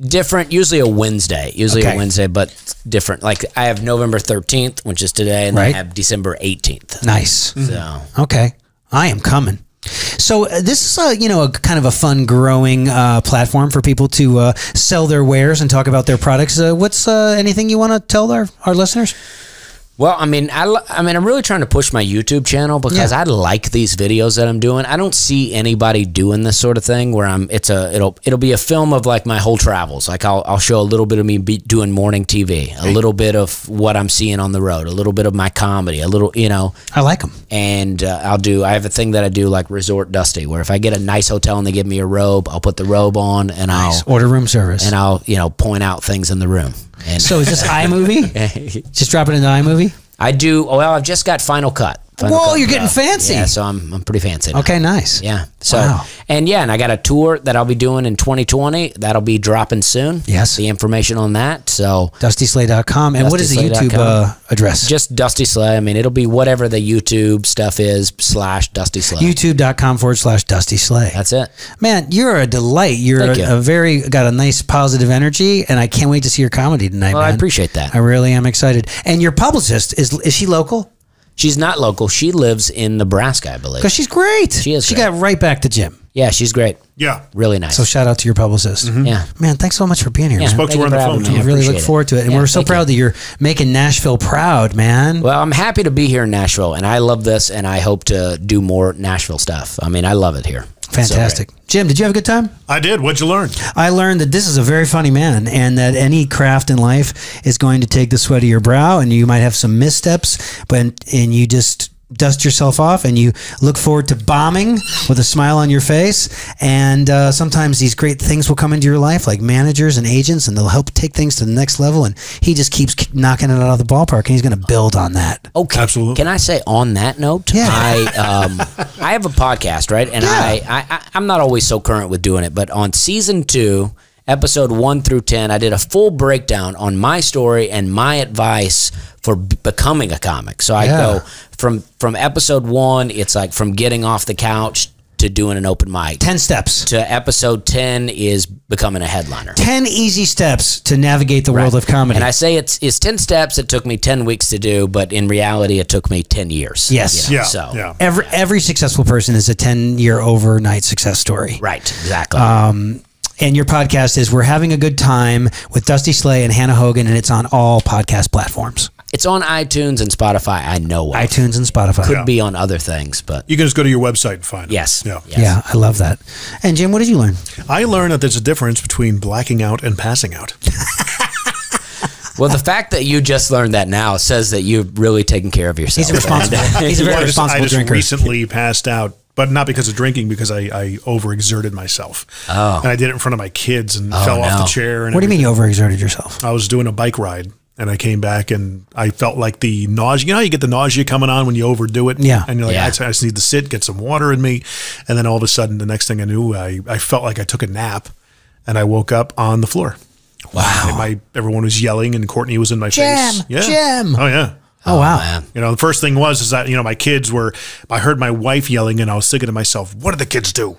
Different, usually a Wednesday, usually Okay. a Wednesday, but different. Like I have November 13th, which is today, and Right. I have December 18th. Nice. So Okay, I am coming. So uh, this is a you know a kind of a fun growing uh, platform for people to uh, sell their wares and talk about their products. Uh, what's uh, anything you want to tell our, our listeners? Well, I mean, I, I mean, I'm really trying to push my YouTube channel because Yeah. I like these videos that I'm doing. I don't see anybody doing this sort of thing where I'm. It's a it'll it'll be a film of like my whole travels. Like I'll I'll show a little bit of me be doing morning TV, a little bit of what I'm seeing on the road, a little bit of my comedy, a little you know, I like them. and uh, I'll do. I have a thing that I do like Resort Dusty, where if I get a nice hotel and they give me a robe, I'll put the robe on and I'll Order room service. and I'll you know point out things in the room. And so is this iMovie? Just drop it into iMovie. I do. Well, I've just got Final Cut. Whoa, you're getting fancy. Yeah, so I'm I'm pretty fancy. now. Okay, nice. Yeah. So Wow. and yeah, and I got a tour that I'll be doing in 2020. That'll be dropping soon. Yes. The information on that. So DustySlay.com. And what is the YouTube uh, address? just Dusty Slay. I mean, it'll be whatever the YouTube stuff is slash Dusty Slay. YouTube.com forward slash Dusty Slay. That's it. Man, you're a delight. You're a, you. a very got a nice positive energy, and I can't wait to see your comedy tonight. Well, I appreciate that. I really am excited. And your publicist is is she local? She's not local. She lives in Nebraska, I believe. Because she's great. She is She great. got right back to Jim. Yeah, she's great. Yeah. Really nice. So shout out to your publicist. Mm-hmm. yeah. Man, thanks so much for being here. Yeah. man. Spoke to her on the phone, having too. I really look forward to it, and Yeah, we're so proud you. that you're making Nashville proud, man. Well, I'm happy to be here in Nashville, and I love this, and I hope to do more Nashville stuff. I mean, I love it here. So. Fantastic, Jim. Did you have a good time? I did. What'd you learn? I learned that this is a very funny man, and that any craft in life is going to take the sweat of your brow, and you might have some missteps, but and you just dust yourself off and you look forward to bombing with a smile on your face. And uh, sometimes these great things will come into your life, like managers and agents, and they'll help take things to the next level. And he just keeps knocking it out of the ballpark, and he's going to build on that. Okay. Absolutely. Can I say on that note? Yeah. I um, I have a podcast, right? And I, I I I'm not always so current with doing it, but on season two, episode one through ten, I did a full breakdown on my story and my advice for b- becoming a comic. So I Yeah. go from from episode one, it's like from getting off the couch to doing an open mic. 10 steps. to episode ten is becoming a headliner. 10 easy steps to navigate the world of comedy. And I say it's it's ten steps. It took me ten weeks to do, but in reality, it took me ten years. Yes. you know, Yeah. So yeah. every, every successful person is a 10 year overnight success story. right, exactly. Um, and your podcast is We're Having a Good Time with Dusty Slay and Hannah Hogan, and it's on all podcast platforms it's on iTunes and Spotify. I know of. iTunes and Spotify. Could be on other things, but You can just go to your website and find it. yes, Yeah. yes. Yeah, I love that. And Jim, what did you learn? I learned that there's a difference between blacking out and passing out. Well, the fact that you just learned that now says that you've really taken care of yourself. He's a responsible. He's a very I just, I just drinker. recently passed out, but not because of drinking, because I, I overexerted myself. Oh. And I did it in front of my kids and oh, fell off no. the chair. And What do you mean everything. you overexerted yourself? I was doing a bike ride and I came back and I felt like the nausea. You know you get the nausea coming on when you overdo it? Yeah. And you're like, Yeah. I, just- need to sit, get some water in me. And then all of a sudden, the next thing I knew, I, I felt like I took a nap and I woke up on the floor. Wow. And my everyone was yelling and Courtney was in my face. Yeah. Jim. Oh yeah. Oh, uh, wow. man. You know, the first thing was is that you know my kids were. I heard my wife yelling, and I was thinking to myself, "What did the kids do?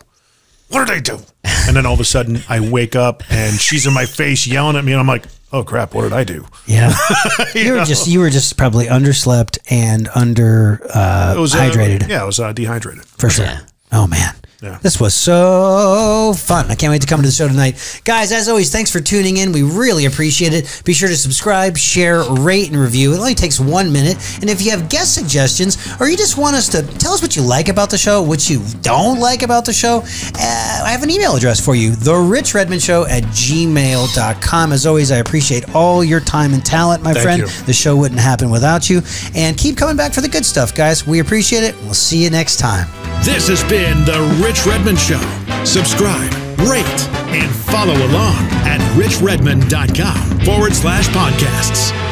What did I do?" And then all of a sudden, I wake up and she's in my face yelling at me, and I'm like, "Oh crap! What did I do?" Yeah. you were just you were just probably underslept and under uh, It was uh, hydrated yeah, I was uh, dehydrated. for sure. Yeah. Oh man. Yeah. This was so fun. I can't wait to come to the show tonight. Guys, as always, thanks for tuning in. We really appreciate it. Be sure to subscribe, share, rate, and review. It only takes one minute. And if you have guest suggestions or you just want us to tell us what you like about the show, what you don't like about the show, uh, I have an email address for you, The Rich Redmond Show at gmail.com. As always, I appreciate all your time and talent, my Thank friend. you. The show wouldn't happen without you. And keep coming back for the good stuff, guys. We appreciate it. We'll see you next time. This has been The Rich Redmond Show. Subscribe, rate, and follow along at richredmond.com forward slash podcasts.